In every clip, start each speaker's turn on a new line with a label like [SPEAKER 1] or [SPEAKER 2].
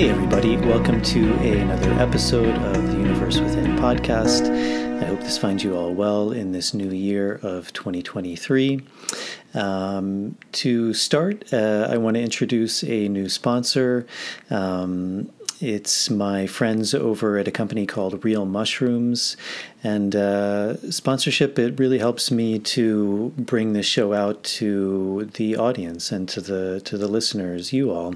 [SPEAKER 1] Hey, everybody, welcome to another episode of the Universe Within podcast. I hope this finds you all well in this new year of 2023. Um, to start, uh, I want to introduce a new sponsor. Um, it's my friends over at a company called Real Mushrooms. And uh, sponsorship, it really helps me to bring this show out to the audience and to the to the listeners, you all.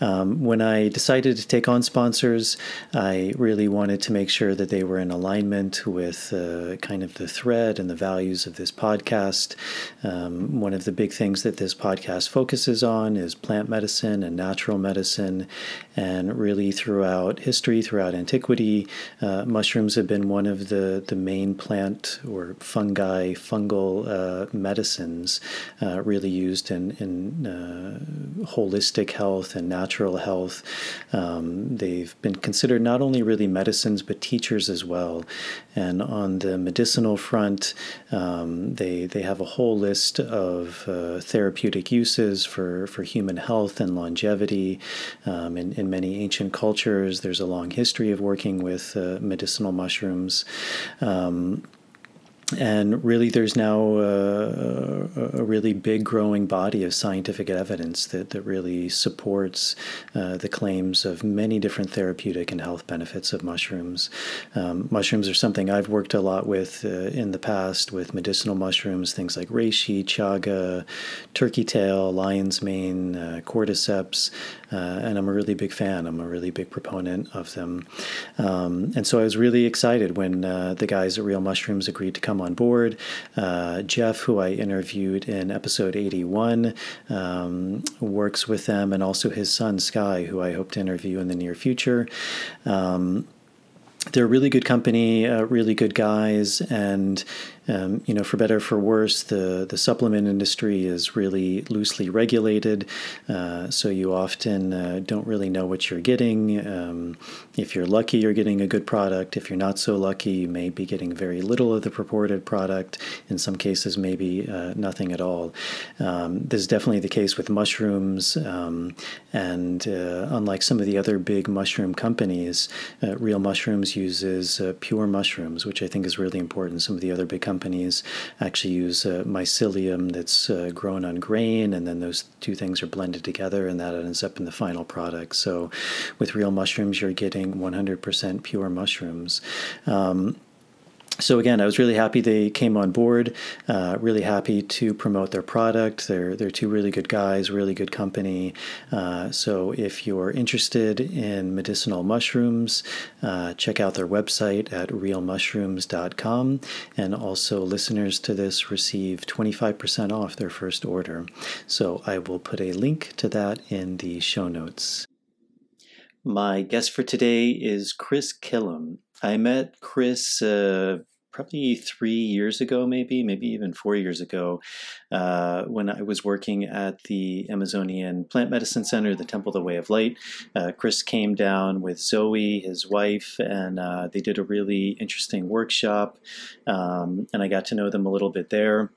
[SPEAKER 1] Um, when I decided to take on sponsors, I really wanted to make sure that they were in alignment with uh, kind of the thread and the values of this podcast. Um, one of the big things that this podcast focuses on is plant medicine and natural medicine, and really throughout history, throughout antiquity, uh, mushrooms have been one of the the main plant or fungi, fungal uh, medicines uh, really used in, in uh, holistic health and natural health. Um, they've been considered not only really medicines but teachers as well. And on the medicinal front, um, they, they have a whole list of uh, therapeutic uses for, for human health and longevity. Um, in, in many ancient cultures, there's a long history of working with uh, medicinal mushrooms. Um, and really, there's now uh, a really big growing body of scientific evidence that, that really supports uh, the claims of many different therapeutic and health benefits of mushrooms. Um, mushrooms are something I've worked a lot with uh, in the past with medicinal mushrooms, things like reishi, chaga, turkey tail, lion's mane, uh, cordyceps, uh, and I'm a really big fan. I'm a really big proponent of them. Um, and so I was really excited when uh, the guys at Real Mushrooms agreed to come on board. Uh, Jeff, who I interviewed in episode 81, um, works with them, and also his son Sky, who I hope to interview in the near future. Um, they're really good company, uh, really good guys, and um, you know, for better or for worse, the the supplement industry is really loosely regulated, uh, so you often uh, don't really know what you're getting. Um, if you're lucky, you're getting a good product. If you're not so lucky, you may be getting very little of the purported product. In some cases, maybe uh, nothing at all. Um, this is definitely the case with mushrooms, um, and uh, unlike some of the other big mushroom companies, uh, Real Mushrooms uses uh, pure mushrooms, which I think is really important. Some of the other big companies actually use uh, mycelium that's uh, grown on grain, and then those two things are blended together, and that ends up in the final product. So, with real mushrooms, you're getting 100% pure mushrooms. Um, so again, I was really happy they came on board. Uh, really happy to promote their product. They're they're two really good guys, really good company. Uh, so if you're interested in medicinal mushrooms, uh, check out their website at realmushrooms.com. And also, listeners to this receive 25% off their first order. So I will put a link to that in the show notes. My guest for today is Chris Kilham. I met Chris uh, probably three years ago, maybe, maybe even four years ago, uh, when I was working at the Amazonian Plant Medicine Center, the Temple of the Way of Light. Uh, Chris came down with Zoe, his wife, and uh, they did a really interesting workshop, um, and I got to know them a little bit there.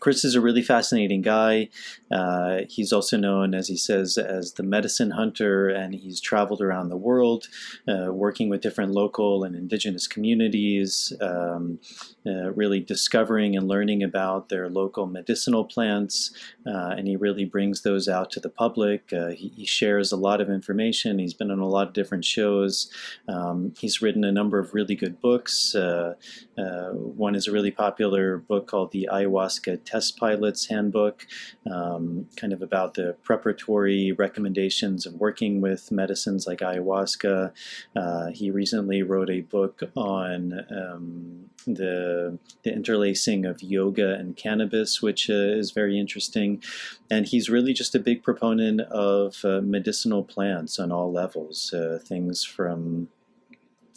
[SPEAKER 1] Chris is a really fascinating guy. Uh, he's also known, as he says, as the medicine hunter, and he's traveled around the world uh, working with different local and indigenous communities, um, uh, really discovering and learning about their local medicinal plants, uh, and he really brings those out to the public. Uh, he, he, shares a lot of information. He's been on a lot of different shows. Um, he's written a number of really good books. Uh, one is a really popular book called The Ayahuasca Test Pilot's Handbook, um, kind of about the preparatory recommendations of working with medicines like ayahuasca. Uh, he recently wrote a book on um, the, the interlacing of yoga and cannabis, which uh, is very interesting. And he's really just a big proponent of uh, medicinal plants on all levels, uh, things from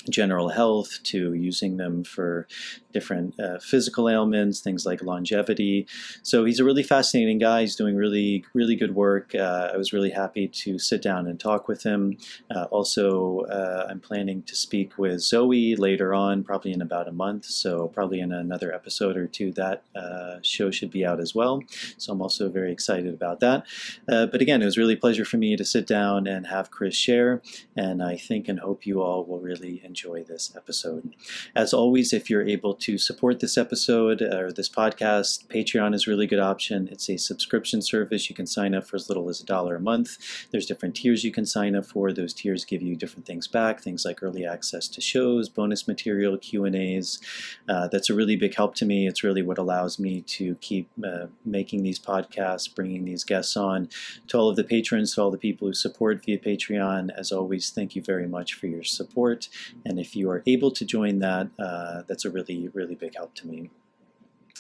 [SPEAKER 1] general health to using them for different uh, physical ailments, things like longevity. So he's a really fascinating guy. He's doing really, really good work. Uh, I was really happy to sit down and talk with him. Uh, also, uh, I'm planning to speak with Zoe later on, probably in about a month. So probably in another episode or two, that uh, show should be out as well. So I'm also very excited about that. Uh, but again, it was really a pleasure for me to sit down and have Chris share. And I think and hope you all will really enjoy this episode. As always, if you're able to support this episode or this podcast, Patreon is a really good option. It's a subscription service. You can sign up for as little as a dollar a month. There's different tiers you can sign up for. Those tiers give you different things back, things like early access to shows, bonus material, Q&As. Uh, that's a really big help to me. It's really what allows me to keep uh, making these podcasts, bringing these guests on. To all of the patrons, to all the people who support via Patreon, as always, thank you very much for your support. And if you are able to join that, uh, that's a really, really big help to me.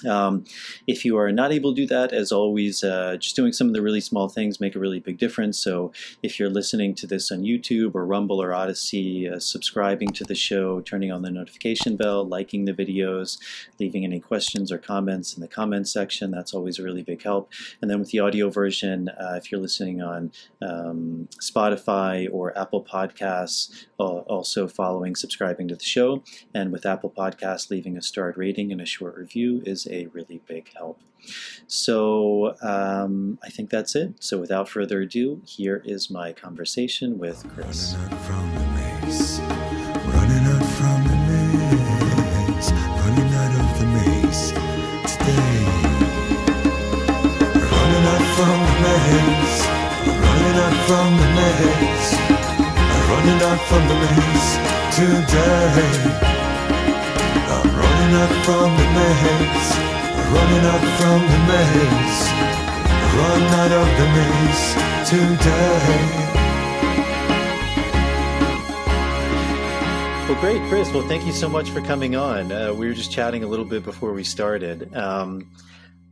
[SPEAKER 1] Um, if you are not able to do that, as always, uh, just doing some of the really small things make a really big difference. So if you're listening to this on YouTube or Rumble or Odysee, uh, subscribing to the show, turning on the notification bell, liking the videos, leaving any questions or comments in the comments section, that's always a really big help. And then with the audio version, uh, if you're listening on um, Spotify or Apple Podcasts, also following, subscribing to the show. And with Apple Podcasts, leaving a starred rating and a short review is a really big help. So um, I think that's it. So without further ado, here is my conversation with Chris. From the maze, running out from the maze, running out of the maze today. Running out from the maze, running out from the maze, run out of the maze today. Well, great, Chris. Well, thank you so much for coming on. Uh, we were just chatting a little bit before we started. Um,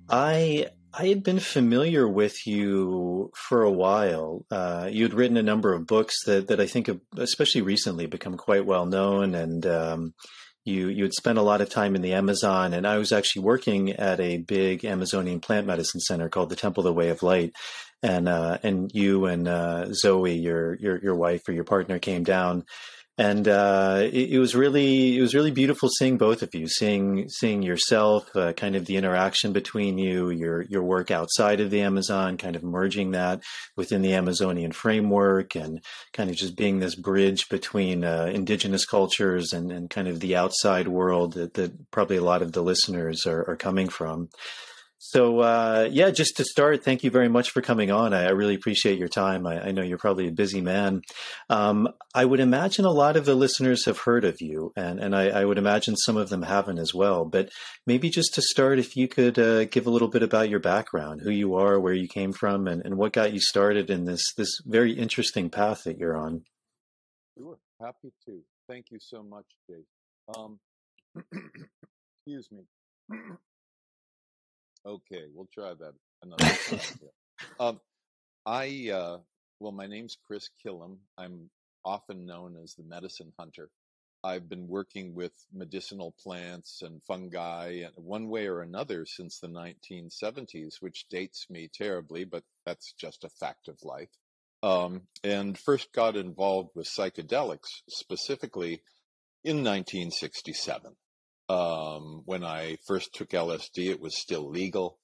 [SPEAKER 1] I I had been familiar with you for a while. Uh, you had written a number of books that, that I think have, especially recently, become quite well known, and um, you you had spent a lot of time in the Amazon, and I was actually working at a big Amazonian plant medicine center called the Temple of the Way of Light, and uh, and you and uh, Zoe, your your your wife or your partner, came down and uh, it, it, was really it was really beautiful seeing both of you, seeing seeing yourself, uh, kind of the interaction between you, your your work outside of the Amazon, kind of merging that within the Amazonian framework, and kind of just being this bridge between uh, indigenous cultures and, and kind of the outside world that, that probably a lot of the listeners are, are coming from. So uh, yeah, just to start, thank you very much for coming on. I, I really appreciate your time. I, I, know you're probably a busy man. Um, I would imagine a lot of the listeners have heard of you, and and I, I, would imagine some of them haven't as well. But maybe just to start, if you could uh, give a little bit about your background, who you are, where you came from, and, and what got you started in this this very interesting path that you're on.
[SPEAKER 2] Sure, happy to. Thank you so much, Jake. Um, excuse me. Okay, we'll try that another time. um, I uh, well, my name's Chris Kilham. I'm often known as the medicine hunter. I've been working with medicinal plants and fungi one way or another since the 1970s, which dates me terribly, but that's just a fact of life. Um, and first got involved with psychedelics specifically in 1967. Um, when I first took LSD, it was still legal.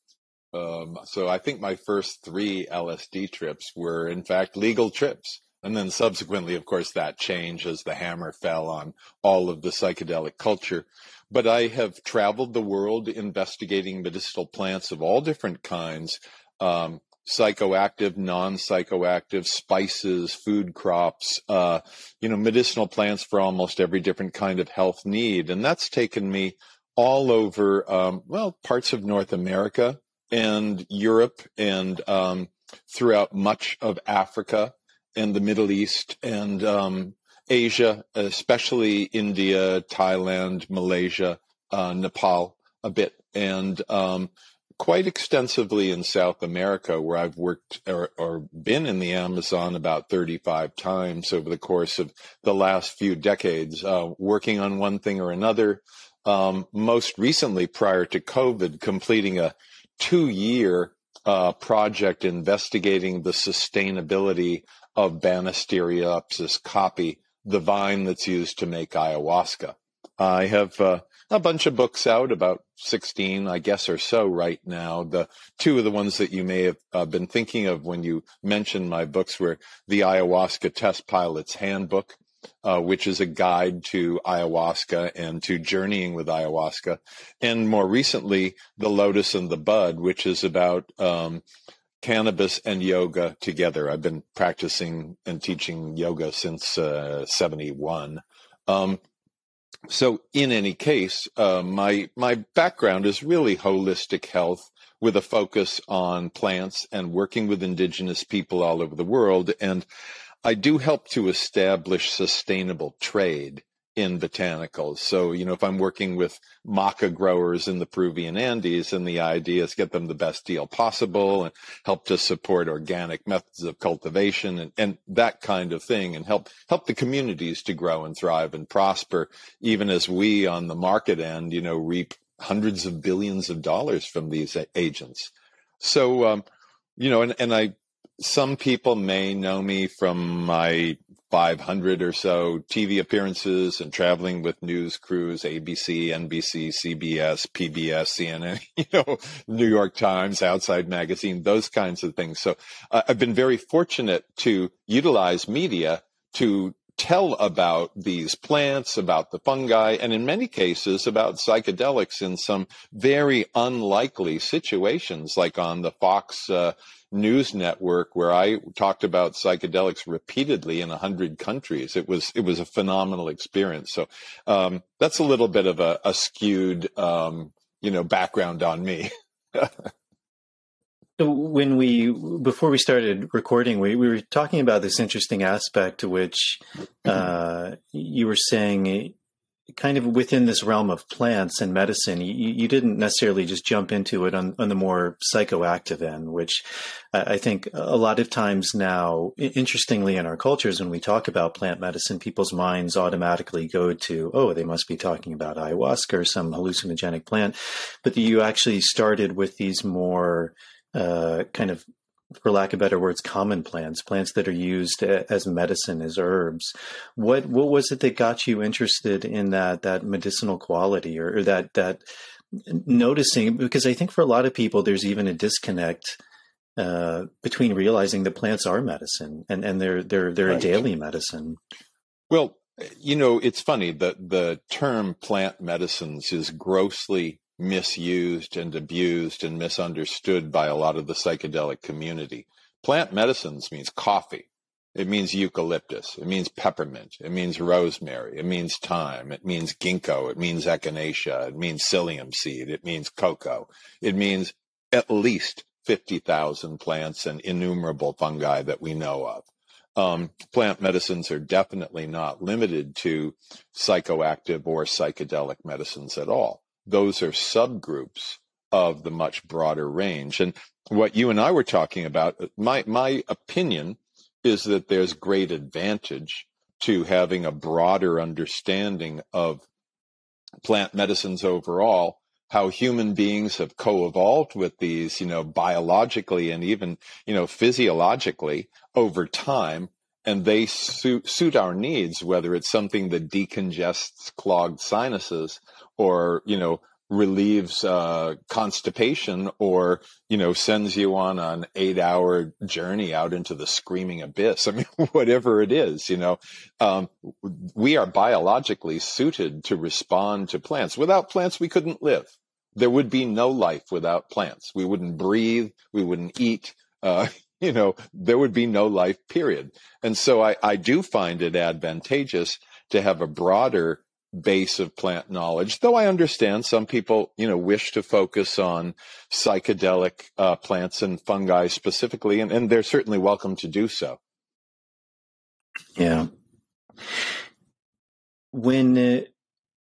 [SPEAKER 2] Um, so I think my first three LSD trips were, in fact, legal trips. And then subsequently, of course, that changed as the hammer fell on all of the psychedelic culture. But I have traveled the world investigating medicinal plants of all different kinds, um, psychoactive, non-psychoactive spices, food crops, uh, you know, medicinal plants for almost every different kind of health need. And that's taken me all over, um, well, parts of North America and Europe and um, throughout much of Africa and the Middle East and um, Asia, especially India, Thailand, Malaysia, uh, Nepal a bit. And um, quite extensively in South America, where I've worked or, or, been in the Amazon about 35 times over the course of the last few decades, uh, working on one thing or another. Um, most recently, prior to COVID, completing a two year uh, project investigating the sustainability of Banisteriopsis caapi, the vine that's used to make ayahuasca. I have uh, a bunch of books out, about 16, I guess, or so right now. The two of the ones that you may have uh, been thinking of when you mentioned my books were the Ayahuasca Test Pilot's Handbook, uh, which is a guide to ayahuasca and to journeying with ayahuasca. And more recently, The Lotus and the Bud, which is about um, cannabis and yoga together. I've been practicing and teaching yoga since uh, 71. Um, so in any case, uh, my my background is really holistic health with a focus on plants and working with indigenous people all over the world. And I do help to establish sustainable trade in botanicals. So, you know, if I'm working with maca growers in the Peruvian Andes and the idea is get them the best deal possible and help to support organic methods of cultivation and, and that kind of thing and help, help the communities to grow and thrive and prosper, even as we on the market end, you know, reap hundreds of billions of dollars from these agents. So, um, you know, and, and I, some people may know me from my 500 or so TV appearances and traveling with news crews, ABC, NBC, CBS, PBS, CNN, you know, New York Times, Outside Magazine, those kinds of things. So uh, I've been very fortunate to utilize media to tell about these plants, about the fungi, and in many cases about psychedelics in some very unlikely situations, like on the Fox uh, News Network, where I talked about psychedelics repeatedly in a hundred countries. It was it was a phenomenal experience. So um, that's a little bit of a, a skewed, um, you know, background on me.
[SPEAKER 1] So when we before we started recording, we, we were talking about this interesting aspect, which uh, you were saying, kind of within this realm of plants and medicine, you, you didn't necessarily just jump into it on, on the more psychoactive end, which I think a lot of times now, interestingly, in our cultures, when we talk about plant medicine, people's minds automatically go to, oh, they must be talking about ayahuasca or some hallucinogenic plant, but you actually started with these more uh, kind of for lack of better words, common plants, plants that are used as medicine, as herbs. What what was it that got you interested in that that medicinal quality or, or that that noticing? Because I think for a lot of people, there's even a disconnect uh, between realizing that plants are medicine and and they're they're they're right. a daily medicine.
[SPEAKER 2] Well, you know, it's funny that the term plant medicines is grossly misused and abused and misunderstood by a lot of the psychedelic community. Plant medicines means coffee. It means eucalyptus. It means peppermint. It means rosemary. It means thyme. It means ginkgo. It means echinacea. It means psyllium seed. It means cocoa. It means at least 50,000 plants and innumerable fungi that we know of. Um, plant medicines are definitely not limited to psychoactive or psychedelic medicines at all those are subgroups of the much broader range. And what you and I were talking about, uh, my, my opinion is that there's great advantage to having a broader understanding of plant medicines overall, how human beings have co-evolved with these, you know, biologically and even, you know, physiologically over time. And they suit, suit our needs, whether it's something that decongests clogged sinuses or you know relieves uh, constipation or you know sends you on an eight hour journey out into the screaming abyss. I mean whatever it is you know um, we are biologically suited to respond to plants. Without plants we couldn't live. There would be no life without plants. We wouldn't breathe. We wouldn't eat uh, you know there would be no life period and so I, I do find it advantageous to have a broader base of plant knowledge, though I understand some people, you know, wish to focus on psychedelic uh, plants and fungi specifically, and, and they're certainly welcome to do so.
[SPEAKER 1] Yeah. When uh,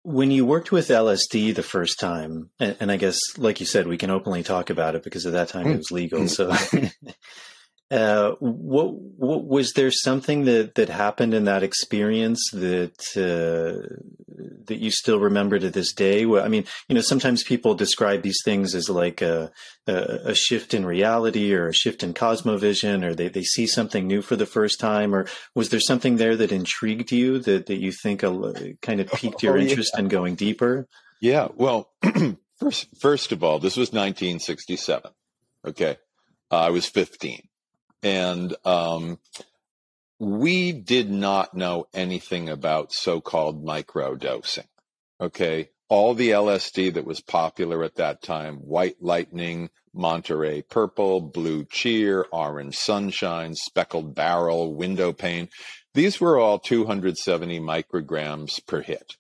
[SPEAKER 1] when you worked with LSD the first time, and, and, I guess, like you said, we can openly talk about it because at that time hmm. it was legal. Hmm. So, uh, what, what was there something that that happened in that experience that uh, that you still remember to this day? Well, I mean, you know, sometimes people describe these things as like a, a, a shift in reality or a shift in cosmovision, or they, they see something new for the first time. Or was there something there that intrigued you that, that you think a, kind of piqued your oh, interest in going deeper?
[SPEAKER 2] Yeah. Well, first, first of all, this was 1967. Okay. Uh, I was 15. And, um, we did not know anything about so-called microdosing. Okay. All the LSD that was popular at that time, white lightning, Monterey purple, blue cheer, orange sunshine, speckled barrel, window pane. These were all 270 micrograms per hit.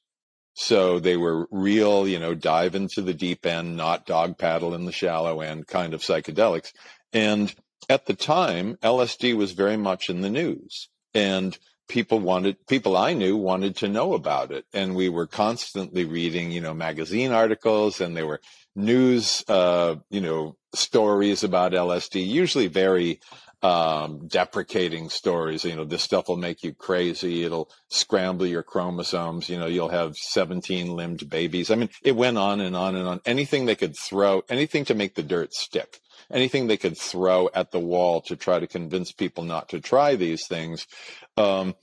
[SPEAKER 2] So they were real, you know, dive into the deep end, not dog paddle in the shallow end kind of psychedelics. And at the time, LSD was very much in the news and people wanted people I knew wanted to know about it, and we were constantly reading, you know, magazine articles, and there were news, uh, you know, stories about LSD, usually very um, deprecating stories. You know, this stuff will make you crazy. It'll scramble your chromosomes. You know, you'll have 17 limbed babies. I mean, it went on and on and on. Anything they could throw, anything to make the dirt stick anything they could throw at the wall to try to convince people not to try these things um,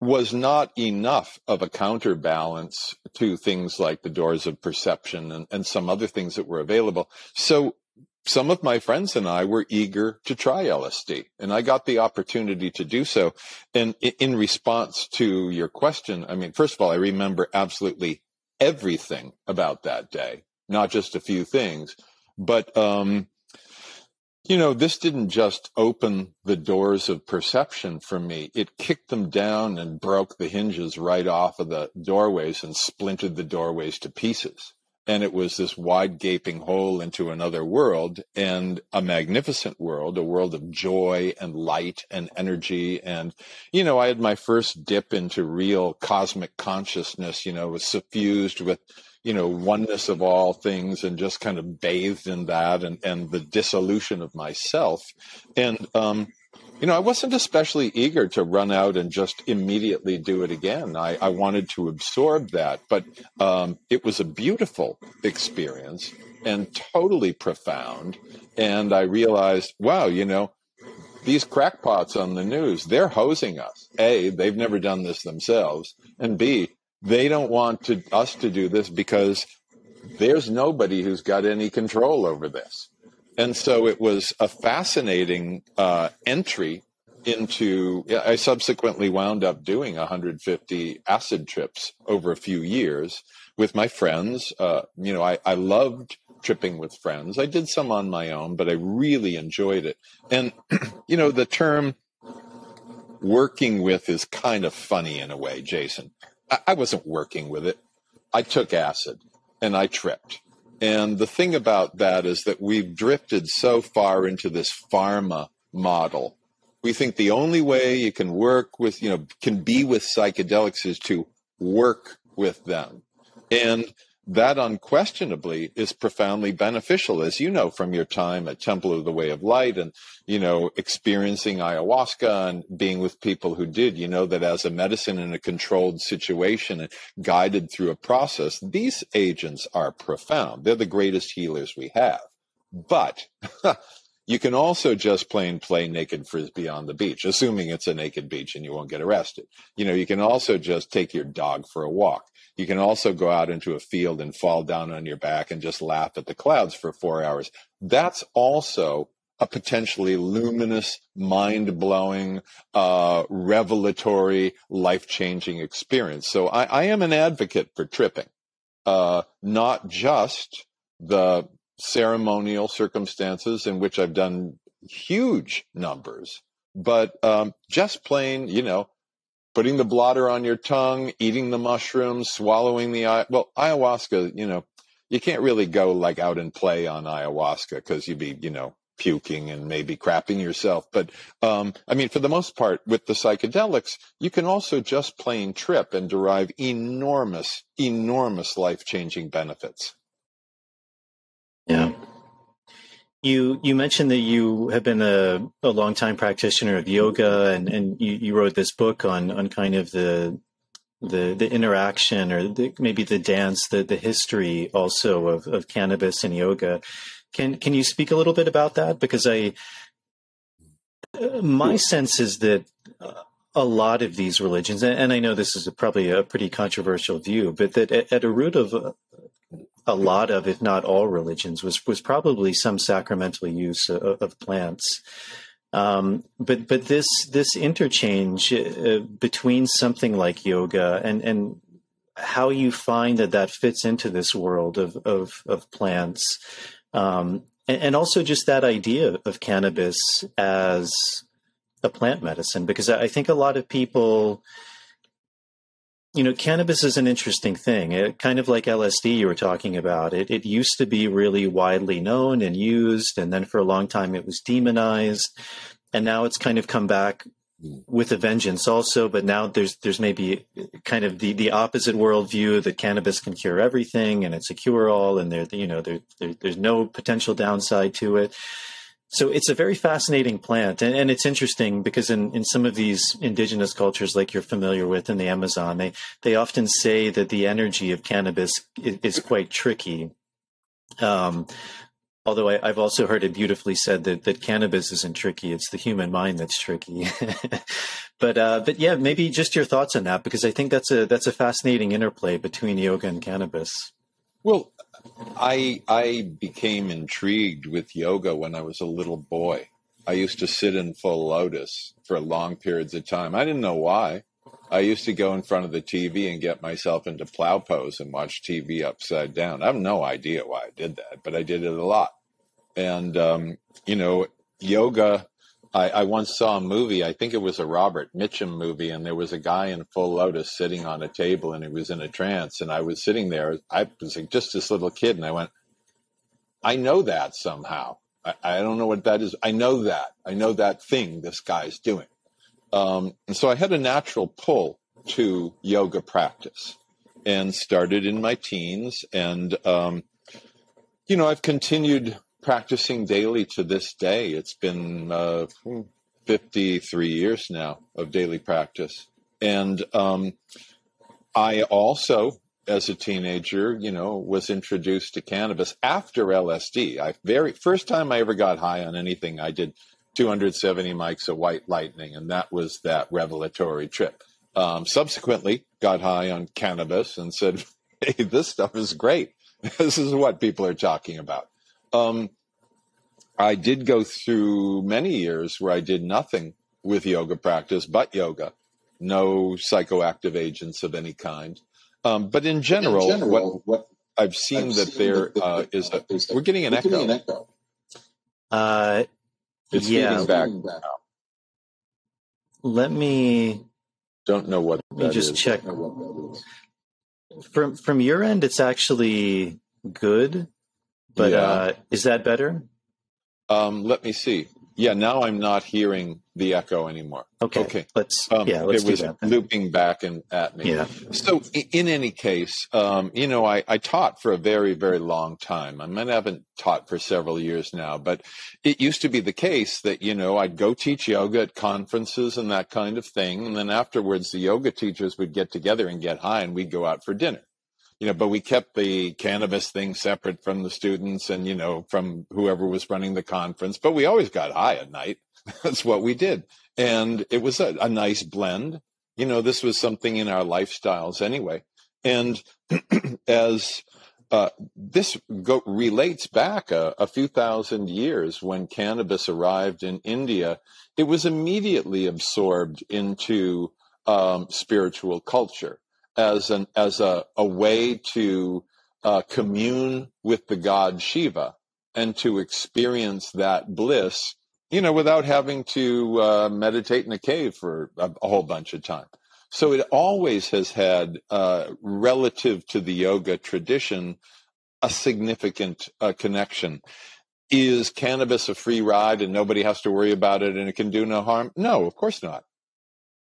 [SPEAKER 2] was not enough of a counterbalance to things like the doors of perception and, and some other things that were available. So some of my friends and I were eager to try LSD, and I got the opportunity to do so. And in response to your question, I mean, first of all, I remember absolutely everything about that day, not just a few things. But um, you know, this didn't just open the doors of perception for me. It kicked them down and broke the hinges right off of the doorways and splintered the doorways to pieces. And it was this wide gaping hole into another world and a magnificent world, a world of joy and light and energy. And, you know, I had my first dip into real cosmic consciousness, you know, was suffused with you know, oneness of all things and just kind of bathed in that and, and the dissolution of myself. And, um, you know, I wasn't especially eager to run out and just immediately do it again. I, I wanted to absorb that, but um, it was a beautiful experience and totally profound. And I realized, wow, you know, these crackpots on the news, they're hosing us. A, they've never done this themselves. And B, they don't want to, us to do this because there's nobody who's got any control over this. And so it was a fascinating uh, entry into. I subsequently wound up doing 150 acid trips over a few years with my friends. Uh, you know, I, I loved tripping with friends. I did some on my own, but I really enjoyed it. And, you know, the term working with is kind of funny in a way, Jason. I wasn't working with it. I took acid and I tripped. And the thing about that is that we've drifted so far into this pharma model. We think the only way you can work with, you know, can be with psychedelics is to work with them. And that unquestionably is profoundly beneficial, as you know from your time at Temple of the Way of Light and, you know, experiencing ayahuasca and being with people who did. You know that as a medicine in a controlled situation and guided through a process, these agents are profound. They're the greatest healers we have. But you can also just plain play naked frisbee on the beach, assuming it's a naked beach and you won't get arrested. You know, you can also just take your dog for a walk you can also go out into a field and fall down on your back and just laugh at the clouds for four hours. That's also a potentially luminous, mind blowing, uh, revelatory, life changing experience. So I, I, am an advocate for tripping, uh, not just the ceremonial circumstances in which I've done huge numbers, but um, just plain, you know, putting the blotter on your tongue, eating the mushrooms, swallowing the well ayahuasca. You know, you can't really go like out and play on ayahuasca because you'd be you know puking and maybe crapping yourself. But um, I mean, for the most part, with the psychedelics, you can also just plain trip and derive enormous, enormous life changing benefits.
[SPEAKER 1] Yeah. You you mentioned that you have been a, a long time practitioner of yoga and, and you, you wrote this book on on kind of the the the interaction or the, maybe the dance, the the history also of, of cannabis and yoga. Can can you speak a little bit about that? Because I my sense is that uh, a lot of these religions, and I know this is a, probably a pretty controversial view, but that at, at a root of uh, a lot of, if not all, religions was was probably some sacramental use of, of plants. Um, but but this this interchange uh, between something like yoga and and how you find that that fits into this world of of, of plants, um, and, and, also just that idea of cannabis as a plant medicine, because I think a lot of people you know, cannabis is an interesting thing. It, kind of like LSD you were talking about. It, it used to be really widely known and used, and then for a long time it was demonized, and now it's kind of come back hmm. with a vengeance also. But now there's there's maybe kind of the, the opposite worldview that cannabis can cure everything and it's a cure all, and there you know there, there there's no potential downside to it. So it's a very fascinating plant, and, and, it's interesting because in, in some of these indigenous cultures, like you're familiar with in the Amazon, they they often say that the energy of cannabis is, is quite tricky. Um, although I, have also heard it beautifully said that that cannabis isn't tricky; it's the human mind that's tricky. but uh, but yeah, maybe just your thoughts on that because I think that's a that's a fascinating interplay between yoga and cannabis.
[SPEAKER 2] Well, I I became intrigued with yoga when I was a little boy. I used to sit in full lotus for long periods of time. I didn't know why. I used to go in front of the TV and get myself into plow pose and watch TV upside down. I have no idea why I did that, but I did it a lot. And um, you know, yoga I, I, once saw a movie, I think it was a Robert Mitchum movie, and there was a guy in full lotus sitting on a table and he was in a trance. And I was sitting there, I was like just this little kid, and I went, I know that somehow. I, I don't know what that is. I know that. I know that thing this guy's doing. Um, and so I had a natural pull to yoga practice and started in my teens. And, um, you know, I've continued practicing daily to this day. It's been uh, 53 years now of daily practice. And um, I also, as a teenager, you know, was introduced to cannabis after LSD. I very first time I ever got high on anything, I did 270 mics of white lightning, and that was that revelatory trip. Um, subsequently, got high on cannabis and said, "Hey, this stuff is great. this is what people are talking about." Um, I did go through many years where I did nothing with yoga practice but yoga, no psychoactive agents of any kind. Um, but in general, in general what, what, I've seen I've that seen there that uh, is a, we're getting an, we're echo. Getting an echo.
[SPEAKER 1] Uh,
[SPEAKER 2] it's
[SPEAKER 1] yeah.
[SPEAKER 2] feeding back.
[SPEAKER 1] Let me.
[SPEAKER 2] Don't know what.
[SPEAKER 1] Let me just is. check. From from your end, it's actually good, but yeah. uh, is that better?
[SPEAKER 2] Um, let me see. Yeah, now I'm not hearing the echo anymore.
[SPEAKER 1] Okay. Okay. Let's. Um, yeah. Let's
[SPEAKER 2] it was
[SPEAKER 1] that,
[SPEAKER 2] looping back and at me.
[SPEAKER 1] Yeah.
[SPEAKER 2] So in any case, um, you know, I, I taught for a very very long time. I mean, I haven't taught for several years now, but it used to be the case that you know I'd go teach yoga at conferences and that kind of thing, and then afterwards the yoga teachers would get together and get high, and we'd go out for dinner you know, but we kept the cannabis thing separate from the students and, you know, from whoever was running the conference, but we always got high at night. That's what we did. And it was a, a nice blend. You know, this was something in our lifestyles anyway. And as uh, this go, relates back a, a, few thousand years when cannabis arrived in India, it was immediately absorbed into um, spiritual culture as an as a, a way to uh, commune with the god Shiva and to experience that bliss, you know, without having to uh, meditate in a cave for a, a, whole bunch of time. So it always has had, uh, relative to the yoga tradition, a significant uh, connection. is cannabis a free ride and nobody has to worry about it and it can do no harm? No, of course not.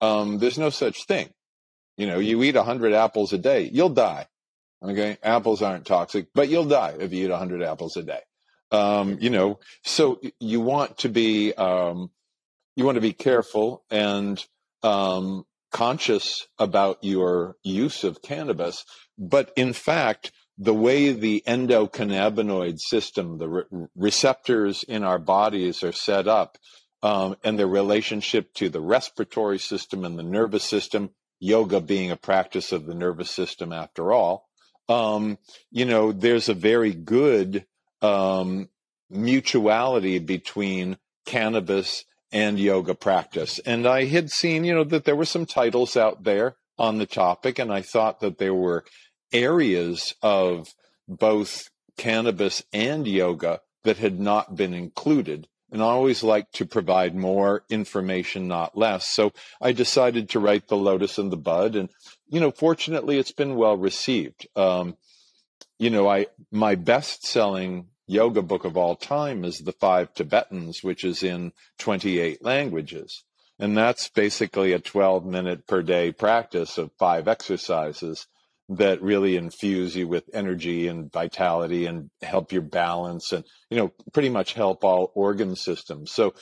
[SPEAKER 2] Um, there's no such thing. You know, you eat 100 apples a day, you'll die. Okay. Apples aren't toxic, but you'll die if you eat 100 apples a day. Um, you know, so you want to be, um, you want to be careful and, um, conscious about your use of cannabis. But in fact, the way the endocannabinoid system, the re- receptors in our bodies are set up, um, and their relationship to the respiratory system and the nervous system, yoga being a practice of the nervous system after all, um, you know, there's a very good um, mutuality between cannabis and yoga practice. And I had seen, you know, that there were some titles out there on the topic, and I thought that there were areas of both cannabis and yoga that had not been included. And I always like to provide more information, not less. So I decided to write The Lotus and the Bud. And, you know, fortunately, it's been well received. Um, you know, I my best selling yoga book of all time is The Five Tibetans, which is in 28 languages. And that's basically a 12 minute per day practice of five exercises that really infuse you with energy and vitality and help your balance and you know pretty much help all organ systems. So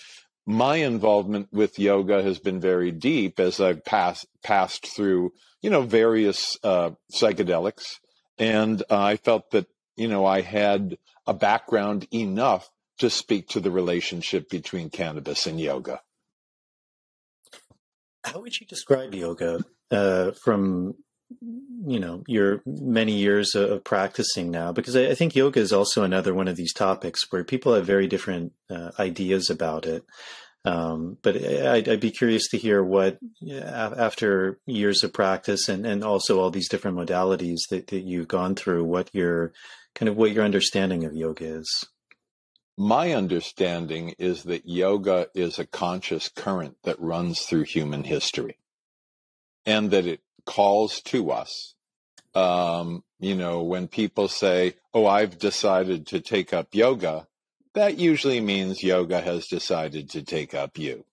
[SPEAKER 2] my involvement with yoga has been very deep as i've passed passed through you know various uh, psychedelics. And uh, i felt that you know i had a background enough to speak to the relationship between cannabis and yoga.
[SPEAKER 1] How would you describe yoga uh, from you know your many years of practicing now because I, think yoga is also another one of these topics where people have very different uh, ideas about it. Um, but I'd, I'd, be curious to hear what after years of practice and, and also all these different modalities that, that you've gone through what your kind of what your understanding of yoga is.
[SPEAKER 2] My understanding is that yoga is a conscious current that runs through human history and that it calls to us. Um, you know, when people say, Oh, I've decided to take up yoga, that usually means yoga has decided to take up you.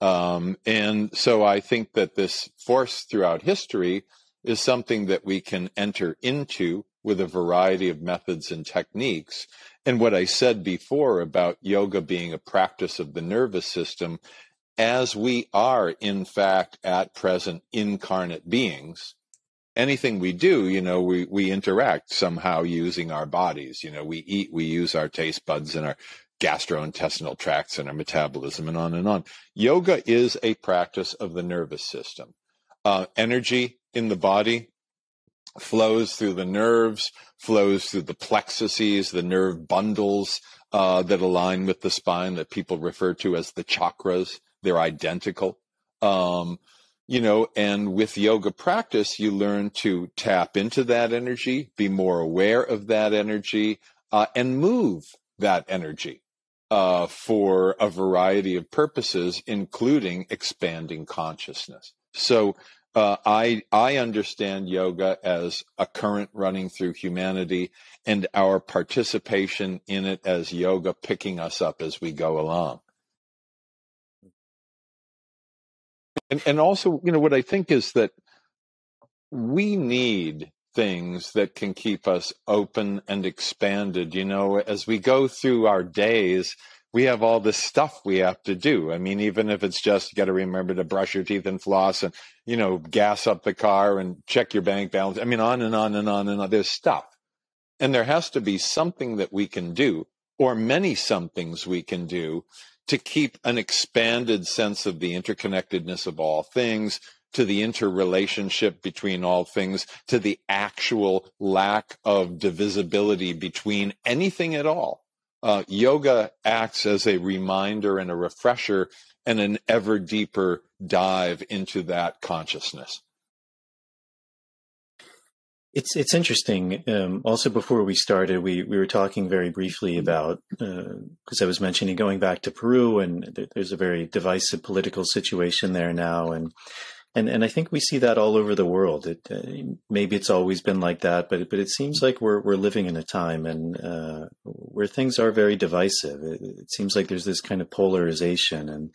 [SPEAKER 2] Um, and so I think that this force throughout history is something that we can enter into with a variety of methods and techniques. And what I said before about yoga being a practice of the nervous system as we are, in fact, at present incarnate beings, anything we do, you know, we, we interact somehow using our bodies. You know, we eat, we use our taste buds and our gastrointestinal tracts and our metabolism and on and on. Yoga is a practice of the nervous system. Uh, energy in the body flows through the nerves, flows through the plexuses, the nerve bundles uh, that align with the spine that people refer to as the chakras. They're identical. Um, you know, and with yoga practice, you learn to tap into that energy, be more aware of that energy, uh, and move that energy uh, for a variety of purposes, including expanding consciousness. So uh, I I understand yoga as a current running through humanity, and our participation in it as yoga picking us up as we go along. And and also, you know, what I think is that we need things that can keep us open and expanded. You know, as we go through our days, we have all this stuff we have to do. I mean, even if it's just you got to remember to brush your teeth and floss and, you know, gas up the car and check your bank balance. I mean, on and on and on and on. There's stuff. And there has to be something that we can do, or many somethings we can do to keep an expanded sense of the interconnectedness of all things, to the interrelationship between all things, to the actual lack of divisibility between anything at all. Uh, yoga acts as a reminder and a refresher and an ever deeper dive into that consciousness.
[SPEAKER 1] It's it's interesting. Um, also, before we started, we we were talking very briefly about because uh, I was mentioning going back to Peru, and th- there's a very divisive political situation there now, and and and I think we see that all over the world. It uh, maybe it's always been like that, but but it seems like we're we're living in a time and uh, where things are very divisive. It, it, seems like there's this kind of polarization, and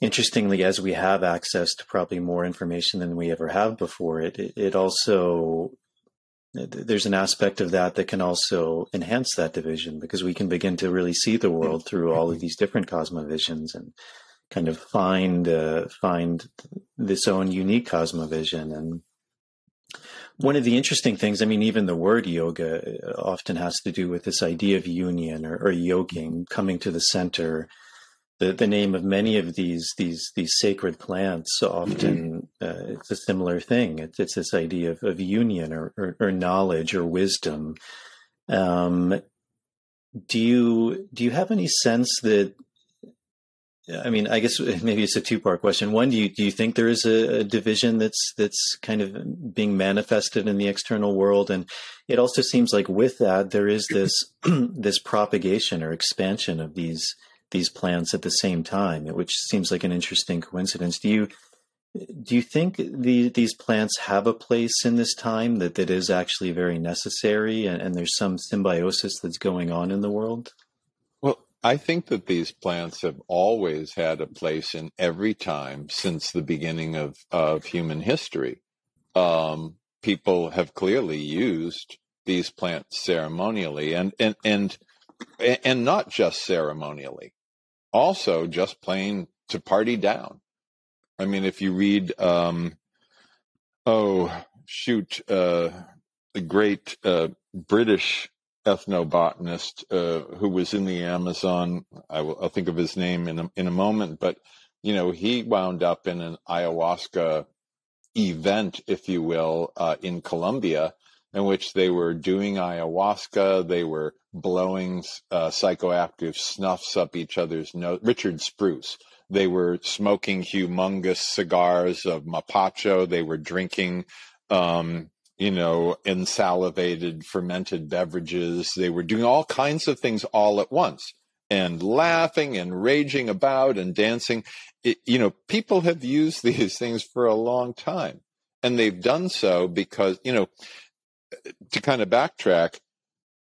[SPEAKER 1] interestingly, as we have access to probably more information than we ever have before, it it, also there's an aspect of that that can also enhance that division because we can begin to really see the world through all of these different cosmovisions and kind of find uh, find this own unique cosmovision. And one of the interesting things i mean even the word yoga uh, often has to do with this idea of union or, or yoking coming to the center the, the name of many of these these these sacred plants often uh, it's a similar thing. It's, it's this idea of, of union or, or, or knowledge or wisdom. Um, do you do you have any sense that I mean, I guess maybe it's a two part question. One, do you do you think there is a, a, division that's that's kind of being manifested in the external world, and it also seems like with that there is this this propagation or expansion of these these plants at the same time, which seems like an interesting coincidence. Do you do you think the, these plants have a place in this time that, that is actually very necessary, and, and there's some symbiosis that's going on in the world?
[SPEAKER 2] Well, I think that these plants have always had a place in every time since the beginning of, of human history. Um, people have clearly used these plants ceremonially and, and, and, and not just ceremonially, also just plain to party down. I mean, if you read, um, oh, shoot, uh, the great uh, British ethnobotanist uh, who was in the Amazon. I will, I'll think of his name in a, in a moment, but you know, he wound up in an ayahuasca event, if you will, uh, in Colombia, in which they were doing ayahuasca. They were blowing uh, psychoactive snuffs up each other's nose. Richard Spruce. They were smoking humongous cigars of mapacho. They were drinking um, you know, insalivated fermented beverages. They were doing all kinds of things all at once and laughing and raging about and dancing. It, you know, people have used these things for a long time and they've done so because, you know, to kind of backtrack,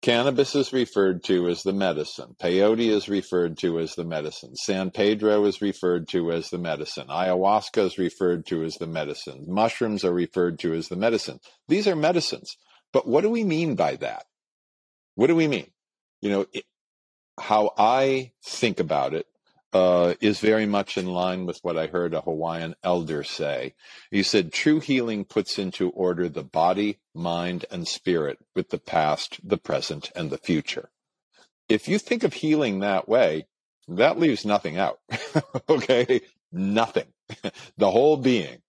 [SPEAKER 2] Cannabis is referred to as the medicine. Peyote is referred to as the medicine. San Pedro is referred to as the medicine. Ayahuasca is referred to as the medicine. Mushrooms are referred to as the medicine. These are medicines. But what do we mean by that? What do we mean? You know, it, how I think about it uh, is very much in line with what I heard a Hawaiian elder say. He said, True healing puts into order the body, mind, and spirit with the past, the present, and the future. If you think of healing that way, that leaves nothing out. okay? Nothing. the whole being,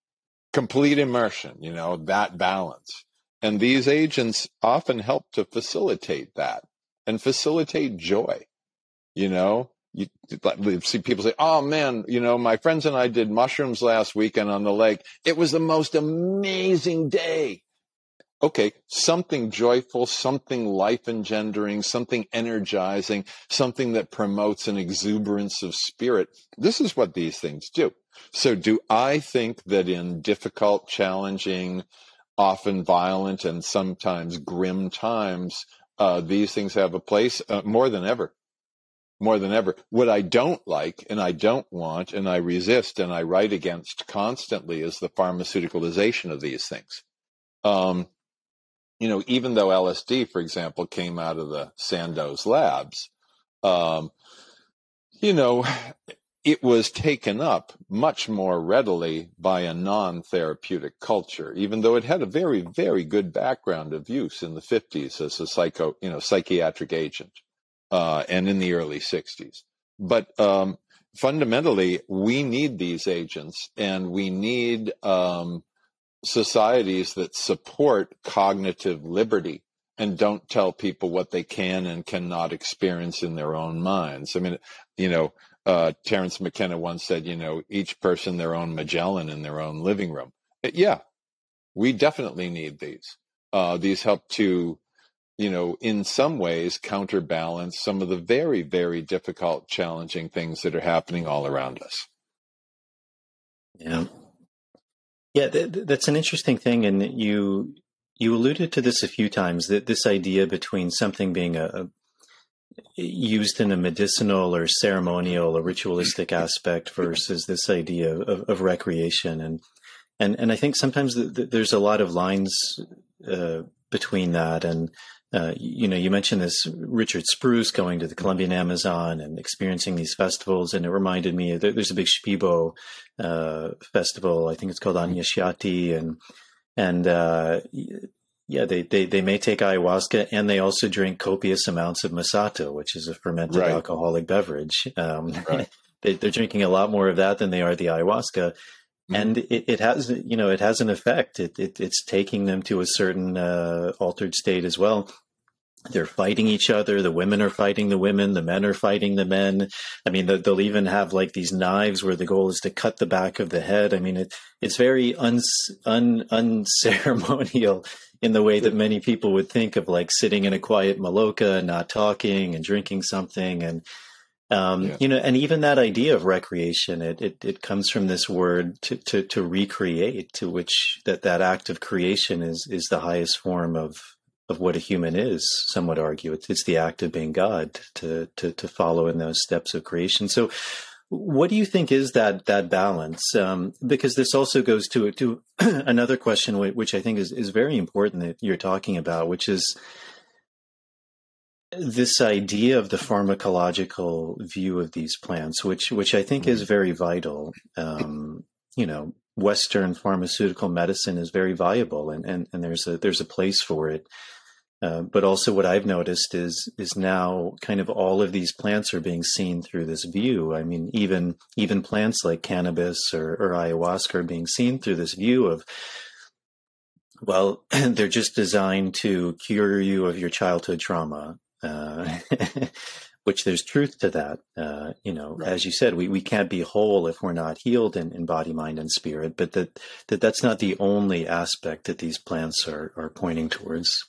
[SPEAKER 2] complete immersion, you know, that balance. And these agents often help to facilitate that and facilitate joy. You know, you see people say, "Oh man, you know, my friends and I did mushrooms last weekend on the lake. It was the most amazing day." Okay, something joyful, something life engendering, something energizing, something that promotes an exuberance of spirit. This is what these things do. So, do I think that in difficult, challenging, often violent, and sometimes grim times, uh, these things have a place uh, more than ever? More than ever. What I don't like and I don't want and I resist and I write against constantly is the pharmaceuticalization of these things. Um, you know, even though LSD, for example, came out of the Sandoz labs, um, you know, it was taken up much more readily by a non-therapeutic culture, even though it had a very, very good background of use in the 50s as a psycho, you know, psychiatric agent uh, and in the early 60s. But um, fundamentally, we need these agents and we need um, societies that support cognitive liberty and don't tell people what they can and cannot experience in their own minds. I mean, you know, uh, Terence McKenna once said, you know, each person their own Magellan in their own living room. Yeah, we definitely need these. Uh, these help to you know, in some ways counterbalance some of the very, very difficult, challenging things that are happening all around us.
[SPEAKER 1] Yeah. Yeah, th- that's an interesting thing, and you you alluded to this a few times. That this idea between something being a, a used in a medicinal or ceremonial or ritualistic aspect versus this idea of, of recreation, and and and I think sometimes the, there's a lot of lines uh, between that and uh, you know, you mentioned this Richard Spruce going to the Colombian Amazon and experiencing these festivals, and it reminded me there's a big Shipibo uh, festival. I think it's called Anyashiati, and and uh, yeah, they, they they may take ayahuasca, and they also drink copious amounts of masato, which is a fermented right. alcoholic beverage. Um, right. they, are drinking a lot more of that than they are the ayahuasca. Mm-hmm. And it, it, has, you know, it has an effect. It, it it's taking them to a certain uh, altered state as well. They're fighting each other. The women are fighting the women. The men are fighting the men. I mean, they'll even have like these knives where the goal is to cut the back of the head. I mean, it, it's very un, un, unceremonial in the way that many people would think of like sitting in a quiet maloka, and not talking and drinking something. And um, yeah. You know, and even that idea of recreation, it, it, it comes from this word to, to, to recreate, to which that, that act of creation is, is the highest form of, of what a human is. Some would argue it's, it's the act of being God to, to, to follow in those steps of creation. So, what do you think is that that balance? Um, because this also goes to to another question, which I think is is very important that you're talking about, which is this idea of the pharmacological view of these plants, which which I think is mm-hmm. very vital. Um, you know, Western pharmaceutical medicine is very viable, and, and, and there's a there's a place for it. Uh, but also, what I've noticed is is now kind of all of these plants are being seen through this view. I mean, even even plants like cannabis or, or ayahuasca are being seen through this view of well, they're just designed to cure you of your childhood trauma uh, which there's truth to that. Uh, you know, right. as you said, we, we can't be whole if we're not healed in, in body, mind, and spirit. But that, that that's not the only aspect that these plants are are pointing towards.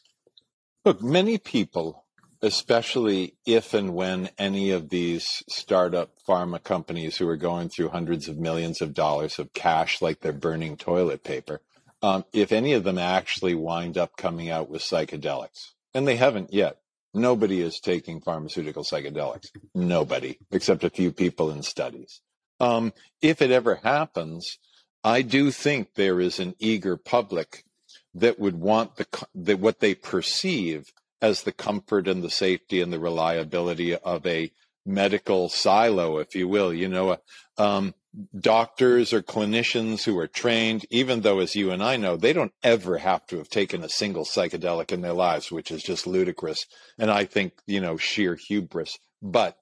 [SPEAKER 2] Look, many people, especially if and when any of these startup pharma companies who are going through hundreds of millions of dollars of cash like they're burning toilet paper, um, if any of them actually wind up coming out with psychedelics, and they haven't yet, Nobody is taking pharmaceutical psychedelics. Nobody, except a few people in studies. Um, if it ever happens, I do think there is an eager public that would want the, the what they perceive as the comfort and the safety and the reliability of a medical silo, if you will. You know, um, doctors or clinicians who are trained, even though, as you and I know, they don't ever have to have taken a single psychedelic in their lives, which is just ludicrous. And I think, you know, sheer hubris. But,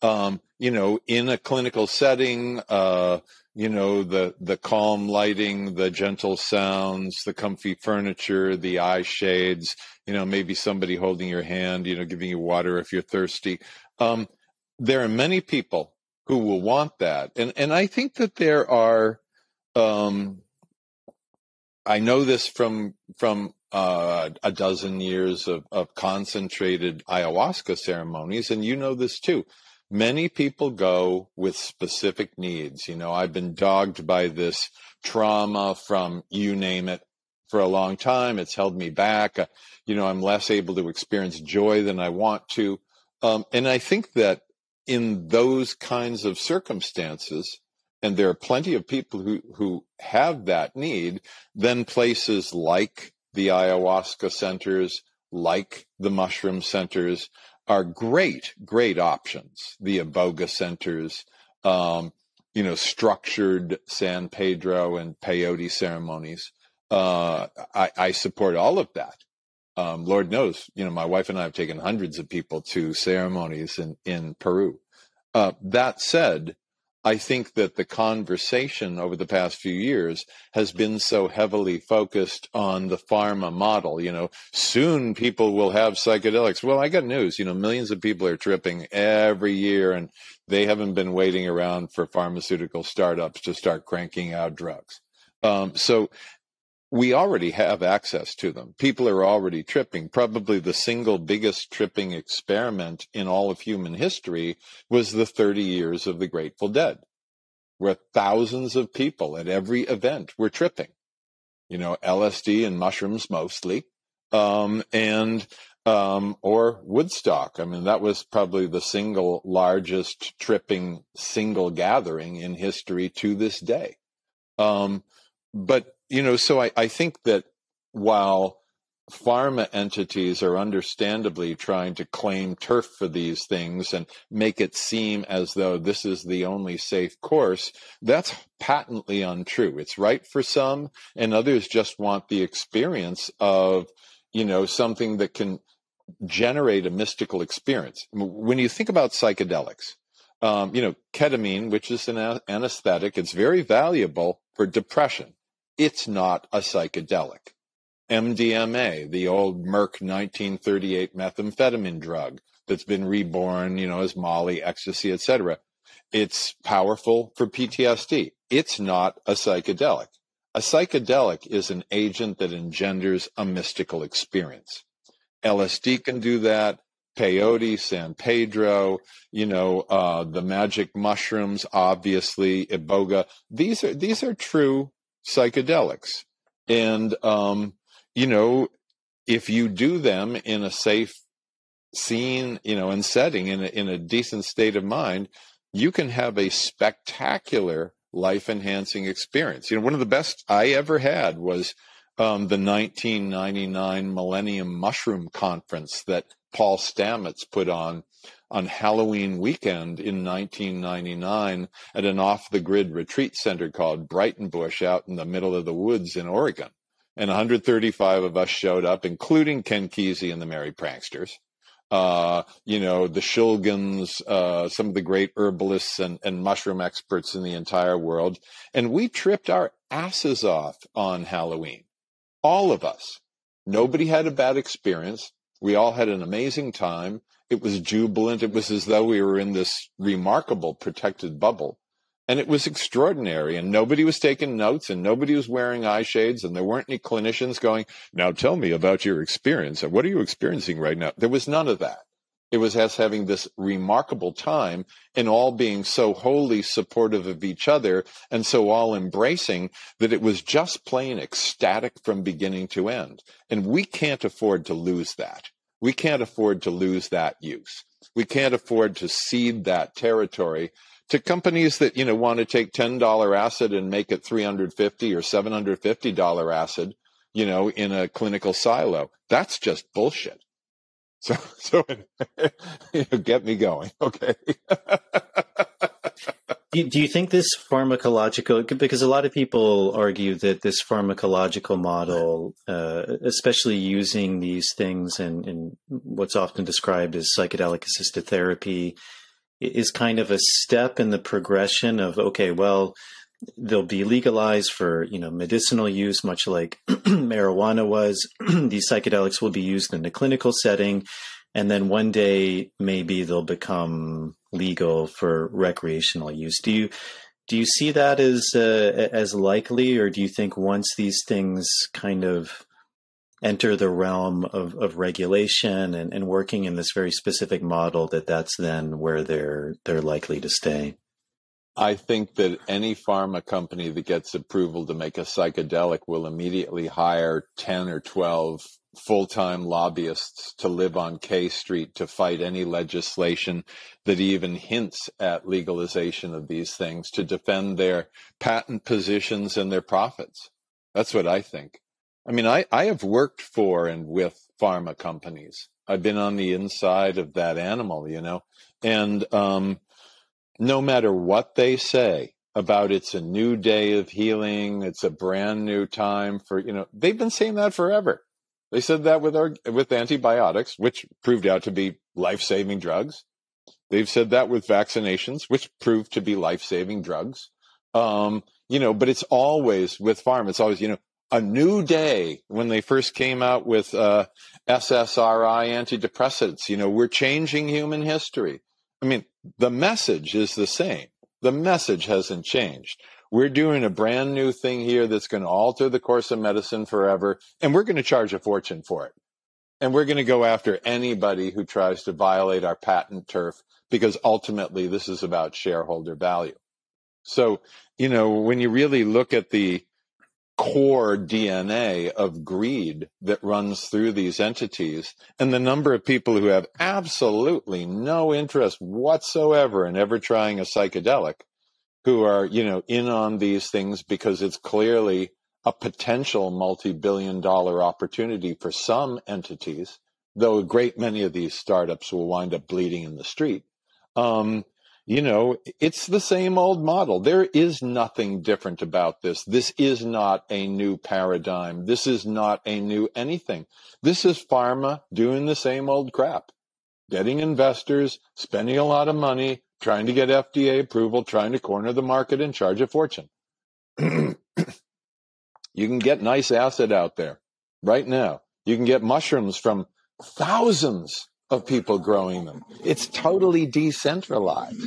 [SPEAKER 2] um, you know, in a clinical setting, uh, you know, the, the calm lighting, the gentle sounds, the comfy furniture, the eye shades, you know, maybe somebody holding your hand, you know, giving you water if you're thirsty. Um, there are many people who will want that. And and I think that there are um, I know this from from uh, a dozen years of, of concentrated ayahuasca ceremonies, and you know this too. Many people go with specific needs. You know, I've been dogged by this trauma from you name it for a long time. It's held me back. Uh, you know, I'm less able to experience joy than I want to. Um, and I think that in those kinds of circumstances, and there are plenty of people who, who have that need, then places like the ayahuasca centers, like the mushroom centers, are great, great options. The iboga centers, um, you know, structured San Pedro and peyote ceremonies. Uh, I, I, support all of that um, Lord knows, you know, my wife and I have taken hundreds of people to ceremonies in, in Peru. Uh, that said, I think that the conversation over the past few years has been so heavily focused on the pharma model. You know, soon people will have psychedelics. Well, I got news. You know, millions of people are tripping every year, and they haven't been waiting around for pharmaceutical startups to start cranking out drugs. Um, so we already have access to them. People are already tripping. Probably the single biggest tripping experiment in all of human history was the 30 years of the Grateful Dead, where thousands of people at every event were tripping. you know, LSD and mushrooms mostly, um, and um, or Woodstock. I mean, that was probably the single largest tripping single gathering in history to this day. Um, but you know, so I, I think that while pharma entities are understandably trying to claim turf for these things and make it seem as though this is the only safe course, that's patently untrue. It's right for some, and others just want the experience of, you know, something that can generate a mystical experience. When you think about psychedelics, um, you know, ketamine, which is an anesthetic, it's very valuable for depression. It's not a psychedelic. MDMA, the old Merck 1938 methamphetamine drug that's been reborn, you know, as Molly, ecstasy, etc. It's powerful for PTSD. It's not a psychedelic. A psychedelic is an agent that engenders a mystical experience. LSD can do that. Peyote, San Pedro, you know, uh, the magic mushrooms, obviously, iboga. These are these are true psychedelics, and um, you know, if you do them in a safe scene, you know, and setting in a, in a decent state of mind, you can have a spectacular life enhancing experience. You know, one of the best I ever had was um, the 1999 Millennium Mushroom Conference that Paul Stamets put on on Halloween weekend in 1999 at an off the grid retreat center called Breitenbush out in the middle of the woods in Oregon. And 135 of us showed up, including Ken Kesey and the Merry Pranksters. Uh, you know, the Shulgins, uh, some of the great herbalists and, and mushroom experts in the entire world. And we tripped our asses off on Halloween. All of us. Nobody had a bad experience. We all had an amazing time. It was jubilant. It was as though we were in this remarkable protected bubble. And it was extraordinary. And nobody was taking notes and nobody was wearing eye shades. And there weren't any clinicians going, now tell me about your experience. What are you experiencing right now? There was none of that. It was us having this remarkable time and all being so wholly supportive of each other and so all embracing that it was just plain ecstatic from beginning to end. And we can't afford to lose that. We can't afford to lose that use. We can't afford to cede that territory to companies that, you know, want to take $10 acid and make it 350 or $750 acid, you know, in a clinical silo. That's just bullshit. So, so you know, get me going. Okay.
[SPEAKER 1] do, do you think this pharmacological, because a lot of people argue that this pharmacological model, uh, especially using these things in, in what's often described as psychedelic assisted therapy, is kind of a step in the progression of, okay, well, they'll be legalized for you know medicinal use much like marijuana was. These psychedelics will be used in a clinical setting and then one day maybe they'll become legal for recreational use. Do you do you see that as uh, as likely or do you think once these things kind of enter the realm of, of regulation and, and working in this very specific model that that's then where they're they're likely to stay?
[SPEAKER 2] I think that any pharma company that gets approval to make a psychedelic will immediately hire 10 or 12 full time lobbyists to live on K Street to fight any legislation that even hints at legalization of these things to defend their patent positions and their profits. That's what I think. I mean, I, I have worked for and with pharma companies. I've been on the inside of that animal, you know, and, um, no matter what they say about it's a new day of healing, it's a brand new time for, you know, they've been saying that forever. They said that with our, with antibiotics, which proved out to be life-saving drugs. They've said that with vaccinations, which proved to be life-saving drugs. Um, you know, but it's always with pharma. It's always, you know, a new day when they first came out with uh, SSRI antidepressants. You know, we're changing human history. I mean, the message is the same. The message hasn't changed. We're doing a brand new thing here that's going to alter the course of medicine forever, and we're going to charge a fortune for it. And we're going to go after anybody who tries to violate our patent turf because ultimately this is about shareholder value. So, you know, when you really look at the core DNA of greed that runs through these entities and the number of people who have absolutely no interest whatsoever in ever trying a psychedelic who are, you know, in on these things because it's clearly a potential multi-billion dollar opportunity for some entities, though a great many of these startups will wind up bleeding in the street. Um, you know, it's the same old model. There is nothing different about this. This is not a new paradigm. This is not a new anything. This is pharma doing the same old crap, getting investors, spending a lot of money, trying to get FDA approval, trying to corner the market and charge a fortune. you can get nice acid out there right now. You can get mushrooms from thousands of people growing them. It's totally decentralized.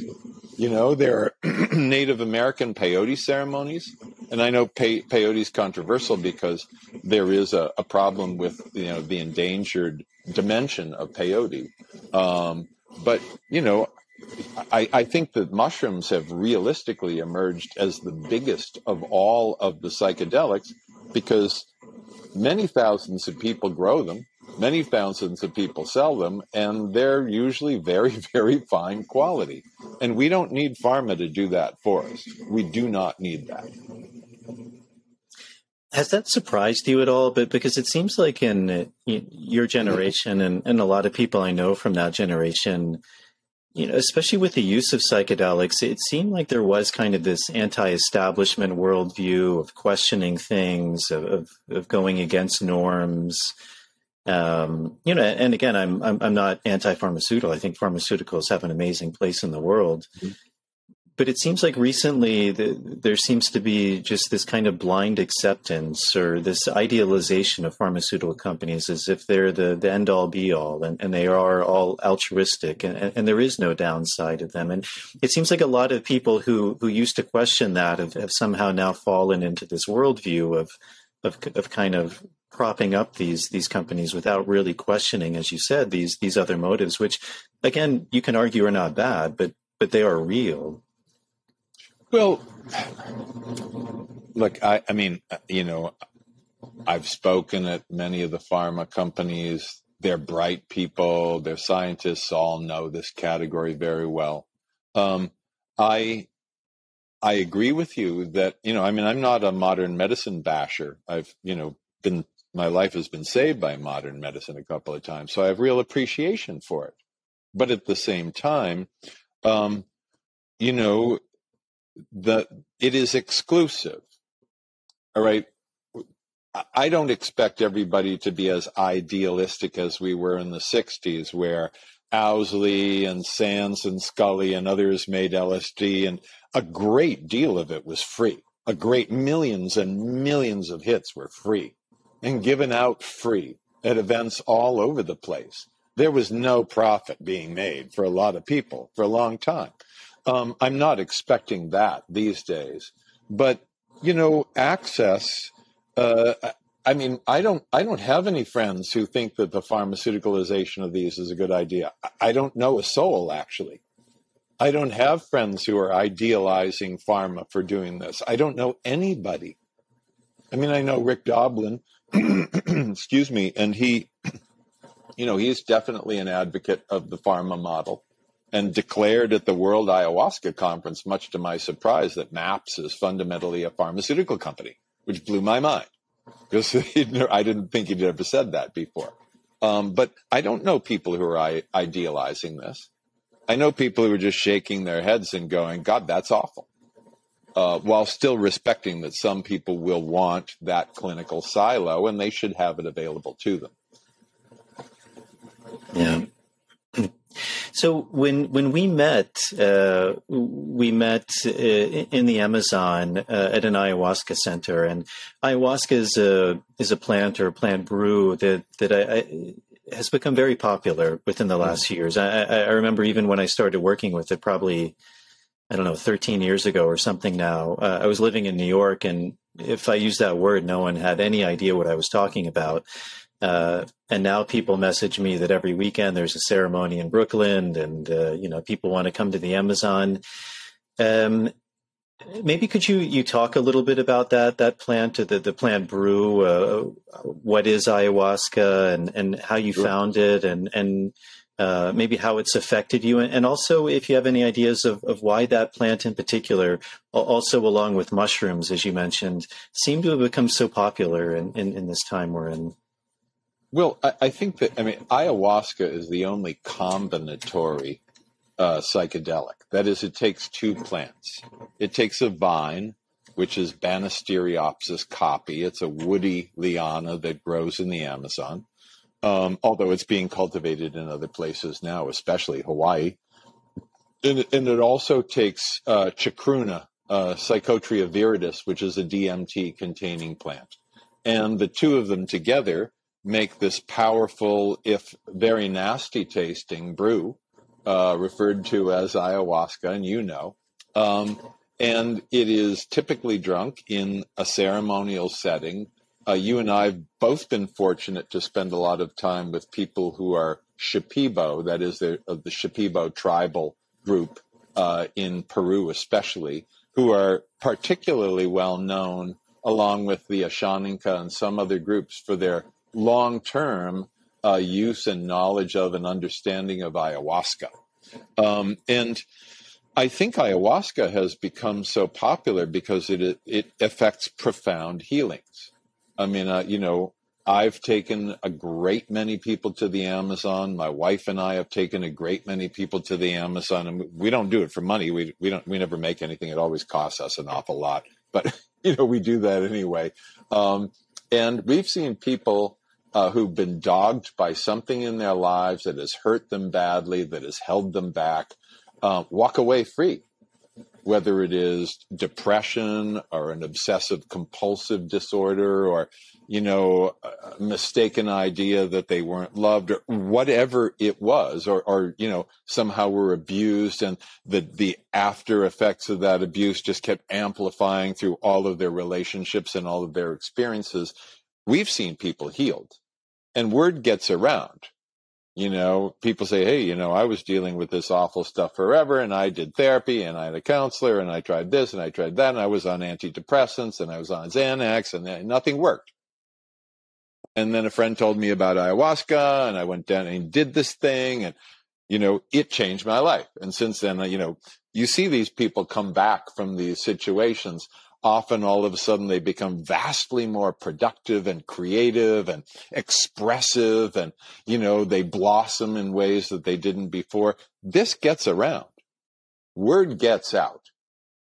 [SPEAKER 2] You know, there are Native American peyote ceremonies, and I know pe- peyote is controversial because there is a, a, problem with you know the endangered dimension of peyote. Um, but you know, I, I think that mushrooms have realistically emerged as the biggest of all of the psychedelics because many thousands of people grow them Many thousands of people sell them, and they're usually very, very fine quality. And we don't need pharma to do that for us. We do not need that.
[SPEAKER 1] Has that surprised you at all? But because it seems like in your generation and, and a lot of people I know from that generation, you know, especially with the use of psychedelics, it seemed like there was kind of this anti-establishment worldview of questioning things, of, of, of going against norms. Um, you know, and again, I'm, I'm, I'm not anti-pharmaceutical. I think pharmaceuticals have an amazing place in the world. Mm-hmm. But it seems like recently the, there seems to be just this kind of blind acceptance or this idealization of pharmaceutical companies as if they're the, the end all be all and, and they are all altruistic and, and, there is no downside of them. And it seems like a lot of people who, who used to question that have, have somehow now fallen into this worldview of, of, of kind of propping up these these companies without really questioning, as you said, these these other motives, which again you can argue are not bad, but but they are real.
[SPEAKER 2] Well, look, I, I mean, you know, I've spoken at many of the pharma companies. They're bright people. They're scientists. All know this category very well. Um, I I agree with you that you know. I mean, I'm not a modern medicine basher. I've you know been my life has been saved by modern medicine a couple of times, so I have real appreciation for it. But at the same time, um, you know, the it is exclusive. All right. I don't expect everybody to be as idealistic as we were in the 60s, where Owsley and Sands and Scully and others made LSD, and a great deal of it was free. A great millions and millions of hits were free and given out free at events all over the place. There was no profit being made for a lot of people for a long time. Um, I'm not expecting that these days, but you know, access. Uh, I mean, I don't, I don't have any friends who think that the pharmaceuticalization of these is a good idea. I don't know a soul actually. I don't have friends who are idealizing pharma for doing this. I don't know anybody. I mean, I know Rick Doblin, excuse me, and he, you know, he's definitely an advocate of the pharma model and declared at the World Ayahuasca Conference, much to my surprise, that MAPS is fundamentally a pharmaceutical company, which blew my mind because I didn't think he'd ever said that before. Um, but I don't know people who are idealizing this. I know people who are just shaking their heads and going, God, that's awful uh, while still respecting that some people will want that clinical silo and they should have it available to them.
[SPEAKER 1] Yeah. So when when we met, uh, we met uh, in the Amazon uh, at an ayahuasca center, and ayahuasca is a is a plant or a plant brew that that I, I has become very popular within the last mm. years. I, I remember even when I started working with it, probably I don't know, 13 years ago or something now. Uh, I was living in New York, and if I used that word, no one had any idea what I was talking about. Uh, and now people message me that every weekend there's a ceremony in Brooklyn, and uh, you know people want to come to the Amazon. Um, maybe could you you talk a little bit about that that plant, the the plant brew? Uh, what is ayahuasca, and and how you sure. found it, and and uh, maybe how it's affected you, and also if you have any ideas of, of why that plant in particular, also along with mushrooms, as you mentioned, seem to have become so popular in, in, in this time we're in.
[SPEAKER 2] Well, I, I, think that, I mean, ayahuasca is the only combinatory uh, psychedelic. That is, it takes two plants. It takes a vine, which is Banisteriopsis caapi. It's a woody liana that grows in the Amazon um, although it's being cultivated in other places now, especially Hawaii. And, and it also takes uh, chacruna, uh, Psychotria viridis, which is a DMT containing plant. And the two of them together make this powerful, if very nasty tasting brew, uh, referred to as ayahuasca, and you know. Um, and it is typically drunk in a ceremonial setting uh, you and I have both been fortunate to spend a lot of time with people who are Shipibo, that is the, of the Shipibo tribal group uh, in Peru, especially, who are particularly well known, along with the Ashaninka and some other groups, for their long term uh, use and knowledge of and understanding of ayahuasca. Um, and I think ayahuasca has become so popular because it it affects profound healings. I mean, uh, you know, I've taken a great many people to the Amazon. My wife and I have taken a great many people to the Amazon, and we don't do it for money. We we don't we never make anything. It always costs us an awful lot, but you know we do that anyway. Um, and we've seen people uh, who've been dogged by something in their lives that has hurt them badly, that has held them back, uh, walk away free. Whether it is depression or an obsessive compulsive disorder or you know a mistaken idea that they weren't loved or whatever it was or or you know somehow were abused and the the after effects of that abuse just kept amplifying through all of their relationships and all of their experiences. We've seen people healed and word gets around you know, people say, Hey, you know, I was dealing with this awful stuff forever and I did therapy and I had a counselor and I tried this and I tried that and I was on antidepressants and I was on Xanax and eh, nothing worked. And then a friend told me about ayahuasca and I went down and did this thing and, you know, it changed my life. And since then, you know, you see these people come back from these situations often all of a sudden they become vastly more productive and creative and expressive and you know they blossom in ways that they didn't before. This gets around. Word gets out.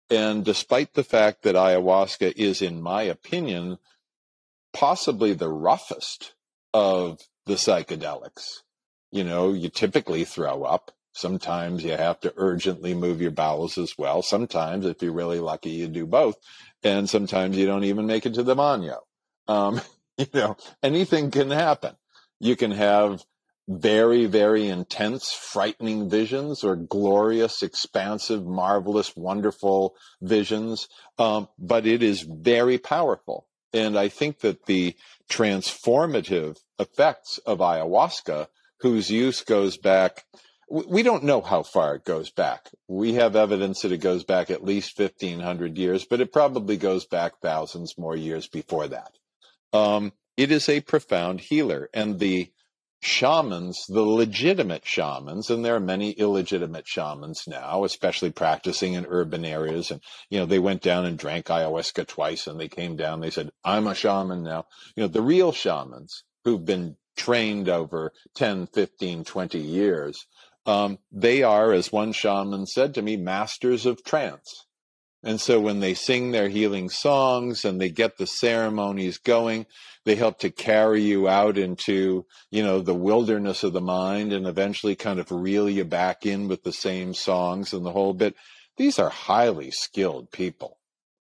[SPEAKER 2] And despite the fact that ayahuasca is in my opinion possibly the roughest of the psychedelics you know you typically throw up Sometimes you have to urgently move your bowels as well. Sometimes, if you're really lucky, you do both. And sometimes you don't even make it to the baño. Um, you know, anything can happen. You can have very, very intense, frightening visions or glorious, expansive, marvelous, wonderful visions. Um, but it is very powerful. And I think that the transformative effects of ayahuasca, whose use goes back we don't know how far it goes back. We have evidence that it goes back at least 1500 years, but it probably goes back thousands more years before that. Um, it is a profound healer. And the shamans, the legitimate shamans, and there are many illegitimate shamans now, especially practicing in urban areas. And, you know, they went down and drank ayahuasca twice and they came down, they said, I'm a shaman now. You know, the real shamans who've been trained over 10, 15, 20 years um, they are, as one shaman said to me, masters of trance. And so when they sing their healing songs and they get the ceremonies going, they help to carry you out into, you know, the wilderness of the mind and eventually kind of reel you back in with the same songs and the whole bit. These are highly skilled people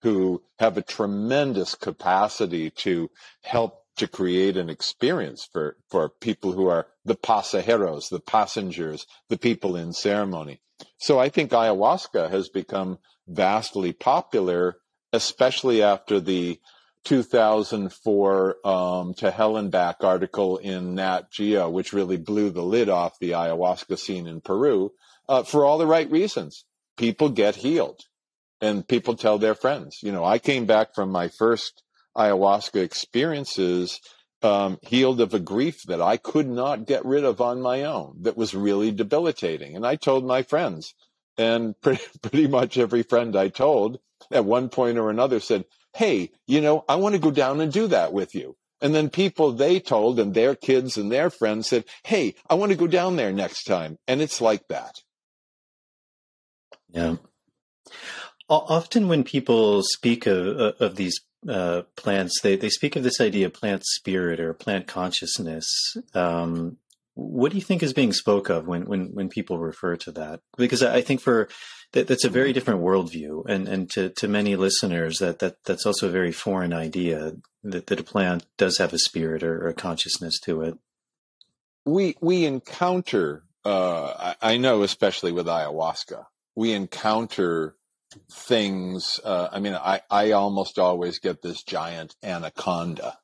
[SPEAKER 2] who have a tremendous capacity to help to create an experience for, for people who are the pasajeros, the passengers, the people in ceremony. So I think ayahuasca has become vastly popular, especially after the 2004 um, to Hell and Back article in Nat Geo, which really blew the lid off the ayahuasca scene in Peru, uh, for all the right reasons. People get healed. and people tell their friends. You know, I came back from my first ayahuasca experiences um, healed of a grief that I could not get rid of on my own that was really debilitating. And I told my friends, and pretty, pretty much every friend I told at one point or another said, Hey, you know, I want to go down and do that with you. And then people they told and their kids and their friends said, Hey, I want to go down there next time. And it's like that.
[SPEAKER 1] Yeah. Often when people speak of, of these uh, plants, they, they speak of this idea of plant spirit or plant consciousness. Um, what do you think is being spoke of when, when, when people refer to that? Because I think for that, that's a very different worldview, and, and to, to many listeners, that, that that's also a very foreign idea that, that a plant does have a spirit or, or a consciousness to it.
[SPEAKER 2] We we encounter, uh, I, I know, especially with ayahuasca, we encounter things. Uh, I mean, I, I almost always get this giant anaconda.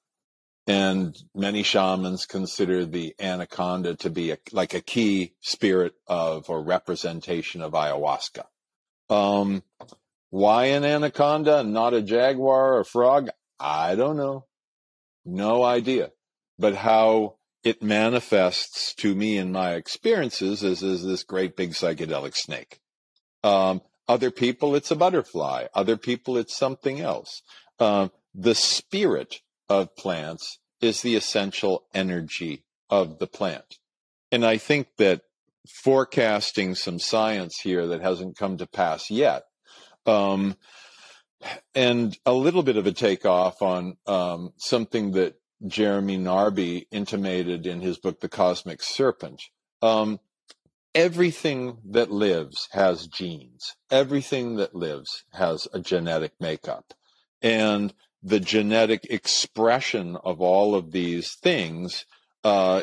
[SPEAKER 2] And many shamans consider the anaconda to be a, like a key spirit of or representation of ayahuasca. Um, why an anaconda, and not a jaguar or frog? I don't know. No idea. But how it manifests to me in my experiences is, is this great big psychedelic snake. Um, other people, it's a butterfly. Other people, it's something else. Uh, the spirit of plants is the essential energy of the plant. And I think that forecasting some science here that hasn't come to pass yet, um, and a little bit of a takeoff on um, something that Jeremy Narby intimated in his book, The Cosmic Serpent. Um, everything that lives has genes. Everything that lives has a genetic makeup. And the genetic expression of all of these things uh,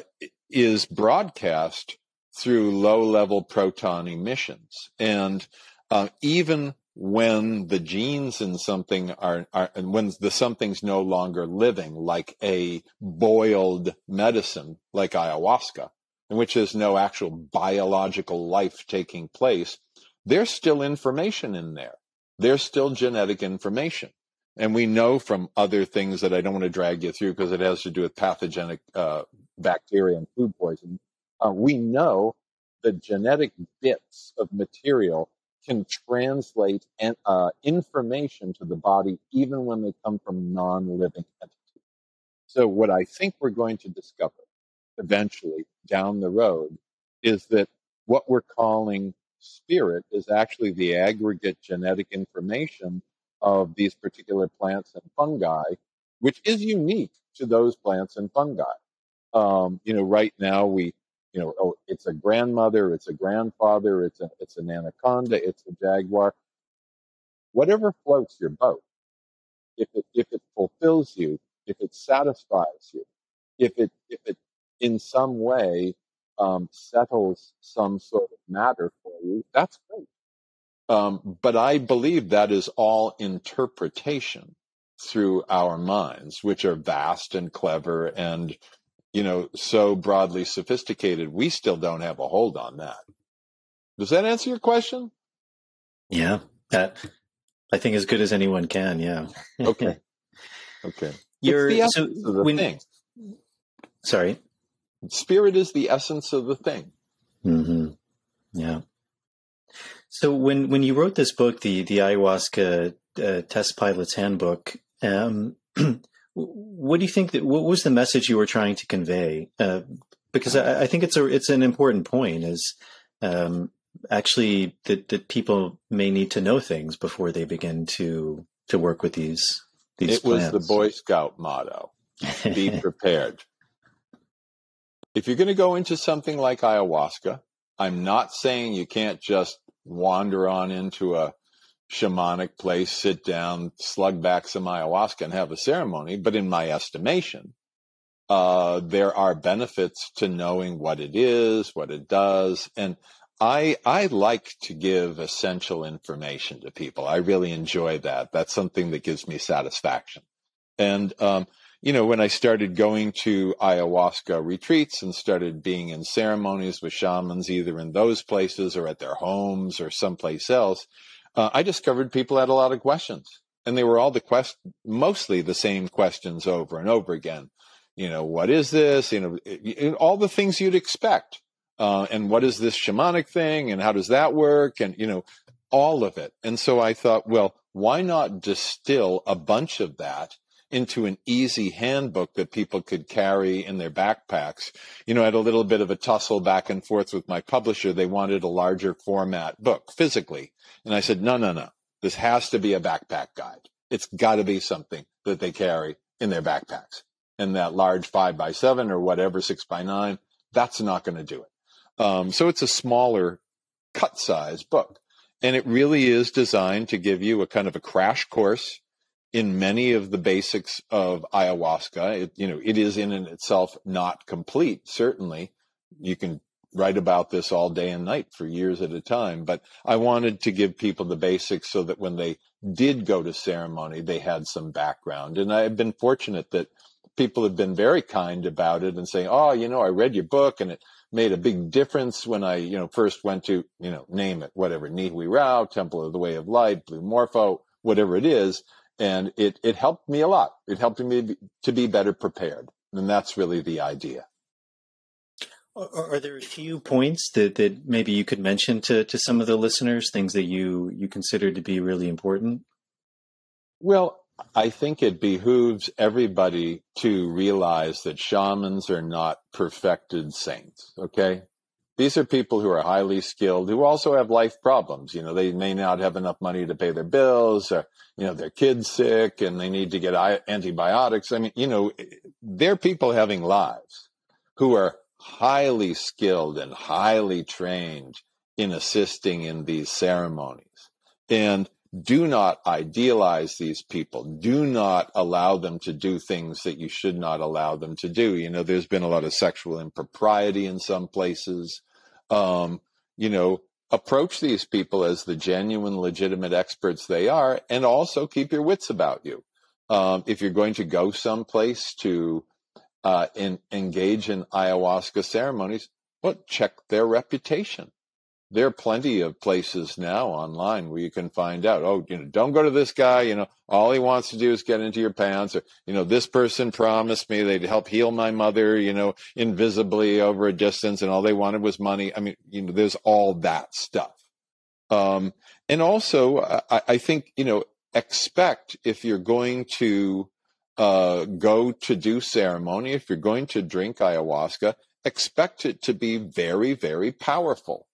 [SPEAKER 2] is broadcast through low level proton emissions. And uh, even when the genes in something are, are when the something's no longer living, like a boiled medicine, like ayahuasca, in which there's no actual biological life taking place, there's still information in there. There's still genetic information. And we know from other things that I don't want to drag you through because it has to do with pathogenic uh, bacteria and food poisoning. Uh, we know that genetic bits of material can translate an, uh, information to the body even when they come from non-living entities. So what I think we're going to discover eventually down the road is that what we're calling spirit is actually the aggregate genetic information of these particular plants and fungi, which is unique to those plants and fungi. Um, you know, right now we, you know, oh, it's a grandmother, it's a grandfather, it's a, it's an anaconda, it's a jaguar. Whatever floats your boat, if it if it fulfills you, if it satisfies you, if it if it in some way um, settles some sort of matter for you, that's great. Um, but I believe that is all interpretation through our minds, which are vast and clever and, you know, so broadly sophisticated. We still don't have a hold on that. Does that answer your question?
[SPEAKER 1] Yeah, that I think as good as anyone can. Yeah.
[SPEAKER 2] okay. Okay.
[SPEAKER 1] You're so when, thing. Sorry.
[SPEAKER 2] Spirit is the essence of the thing.
[SPEAKER 1] Mm-hmm. Yeah. So when when you wrote this book, the the ayahuasca uh, test pilot's handbook, um, what do you think that what was the message you were trying to convey? Uh, because I, I, think it's a it's an important point is um, actually that that people may need to know things before they begin to to work with these these.
[SPEAKER 2] It plants. was the Boy Scout motto: "Be prepared." If you're going to go into something like ayahuasca, I'm not saying you can't just wander on into a shamanic place, sit down, slug back some ayahuasca and have a ceremony. But in my estimation, uh, there are benefits to knowing what it is, what it does. And I, I like to give essential information to people. I really enjoy that. That's something that gives me satisfaction. And, um, you know, when I started going to ayahuasca retreats and started being in ceremonies with shamans, either in those places or at their homes or someplace else, uh, I discovered people had a lot of questions, and they were all the quest, mostly the same questions over and over again. You know, what is this? You know, all the things you'd expect. Uh, and what is this shamanic thing? And how does that work? And you know, all of it. And so I thought, well, why not distill a bunch of that into an easy handbook that people could carry in their backpacks. You know, I had a little bit of a tussle back and forth with my publisher. They wanted a larger format book physically. And I said, no, no, no. This has to be a backpack guide. It's got to be something that they carry in their backpacks. And that large five by seven or whatever, six by nine, that's not going to do it. Um, so it's a smaller cut size book. And it really is designed to give you a kind of a crash course in many of the basics of ayahuasca. It, you know, it is in and itself not complete. Certainly, you can write about this all day and night for years at a time. But I wanted to give people the basics so that when they did go to ceremony, they had some background. And I've been fortunate that people have been very kind about it and saying, "Oh, you know, I read your book and it." made a big difference when I, you know, first went to, you know, name it, whatever, Nihue Rao, Temple of the Way of Light, Blue Morpho, whatever it is and it it helped me a lot. It helped me to be better prepared, and that's really the idea.
[SPEAKER 1] Are, there a few points that, that maybe you could mention to, to some of the listeners, things that you you consider to be really important?
[SPEAKER 2] Well, I think it behooves everybody to realize that shamans are not perfected saints. Okay, these are people who are highly skilled, who also have life problems. You know, they may not have enough money to pay their bills, or, you know, their kid's sick and they need to get antibiotics. I mean, you know, eh, they're people having lives who are highly skilled and highly trained in assisting in these ceremonies. And do not idealize these people. Do not allow them to do things that you should not allow them to do. You know, there's been a lot of sexual impropriety in some places um, you know, approach these people as the genuine, legitimate experts they are, and also keep your wits about you. Um, if you're going to go someplace to uh, in, engage in ayahuasca ceremonies, well, check their reputation there are plenty of places now online where you can find out, oh, you know, don't go to this guy, you know, all he wants to do is get into your pants or, you know, this person promised me they'd help heal my mother, you know, invisibly over a distance and all they wanted was money. I mean, you know, there's all that stuff. Um, and also I, I think, you know, expect if you're going to, uh, go to do ceremony, if you're going to drink ayahuasca, expect it to be very, very powerful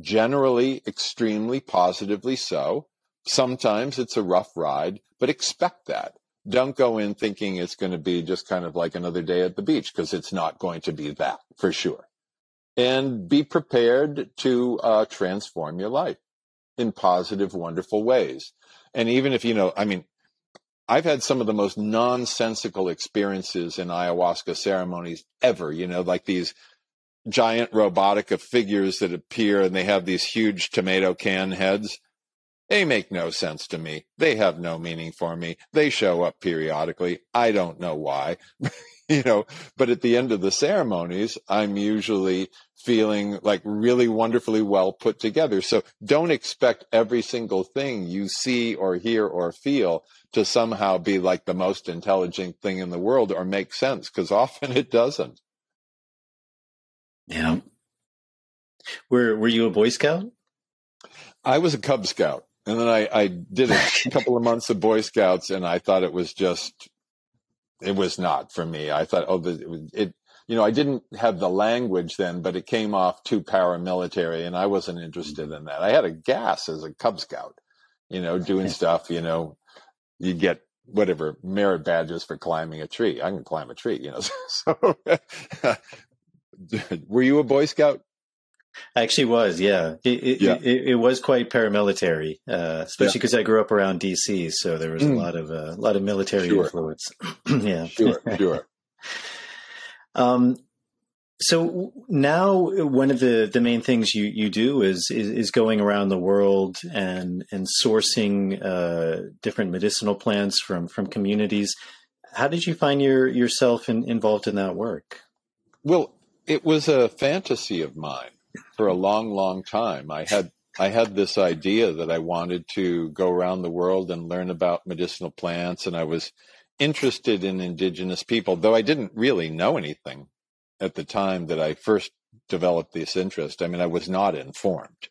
[SPEAKER 2] generally extremely positively so. Sometimes it's a rough ride, but expect that. Don't go in thinking it's going to be just kind of like another day at the beach because it's not going to be that for sure. And be prepared to uh, transform your life in positive, wonderful ways. And even if, you know, I mean, I've had some of the most nonsensical experiences in ayahuasca ceremonies ever, you know, like these giant robotica figures that appear and they have these huge tomato can heads. They make no sense to me. They have no meaning for me. They show up periodically. I don't know why. you know, but at the end of the ceremonies, I'm usually feeling like really wonderfully well put together. So don't expect every single thing you see or hear or feel to somehow be like the most intelligent thing in the world or make sense because often it doesn't.
[SPEAKER 1] Yeah. Were Were you a Boy Scout?
[SPEAKER 2] I was a Cub Scout, and then I, I did a couple of months of Boy Scouts, and I thought it was just, it was not for me. I thought, oh, the, it, it, you know, I didn't have the language then, but it came off too paramilitary, and I wasn't interested mm-hmm. in that. I had a gas as a Cub Scout, you know, doing stuff. You know, you get whatever merit badges for climbing a tree. I can climb a tree, you know. So Were you a Boy Scout?
[SPEAKER 1] I actually was, yeah. It, it, yeah. it, it was quite paramilitary, uh, especially because yeah. I grew up around DC, so there was mm. a lot of a uh, lot of military sure. influence. yeah,
[SPEAKER 2] sure, sure.
[SPEAKER 1] um, so now one of the, the main things you, you do is, is, is going around the world and and sourcing uh, different medicinal plants from from communities. How did you find your yourself in, involved in that work?
[SPEAKER 2] Well, it was a fantasy of mine for a long, long time. I had I had this idea that I wanted to go around the world and learn about medicinal plants, and I was interested in indigenous people, though I didn't really know anything at the time that I first developed this interest. I mean, I was not informed.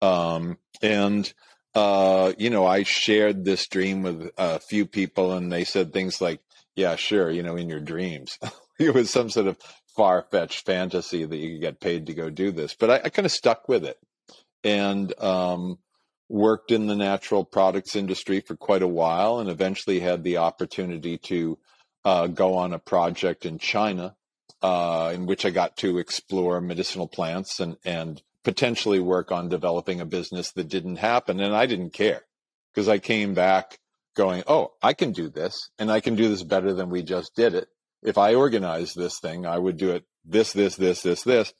[SPEAKER 2] Um, and, uh, you know, I shared this dream with a few people, and they said things like, yeah, sure, you know, in your dreams. it was some sort of far fetched fantasy that you could get paid to go do this. But I, I kind of stuck with it and um, worked in the natural products industry for quite a while and eventually had the opportunity to uh, go on a project in China uh, in which I got to explore medicinal plants and, and potentially work on developing a business that didn't happen. And I didn't care because I came back going, oh, I can do this and I can do this better than we just did it. If I organized this thing, I would do it this, this, this, this, this.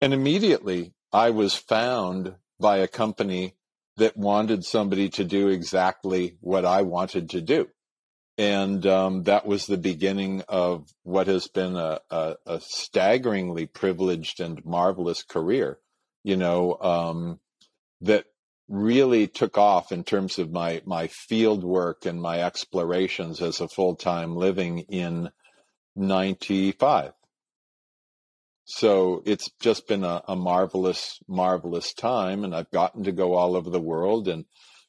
[SPEAKER 2] And immediately I was found by a company that wanted somebody to do exactly what I wanted to do. And um, that was the beginning of what has been a, a, a staggeringly privileged and marvelous career, you know, um, that really took off in terms of my, my field work and my explorations as a full time living in 95. So it's just been a, a, marvelous, marvelous time. And I've gotten to go all over the world and,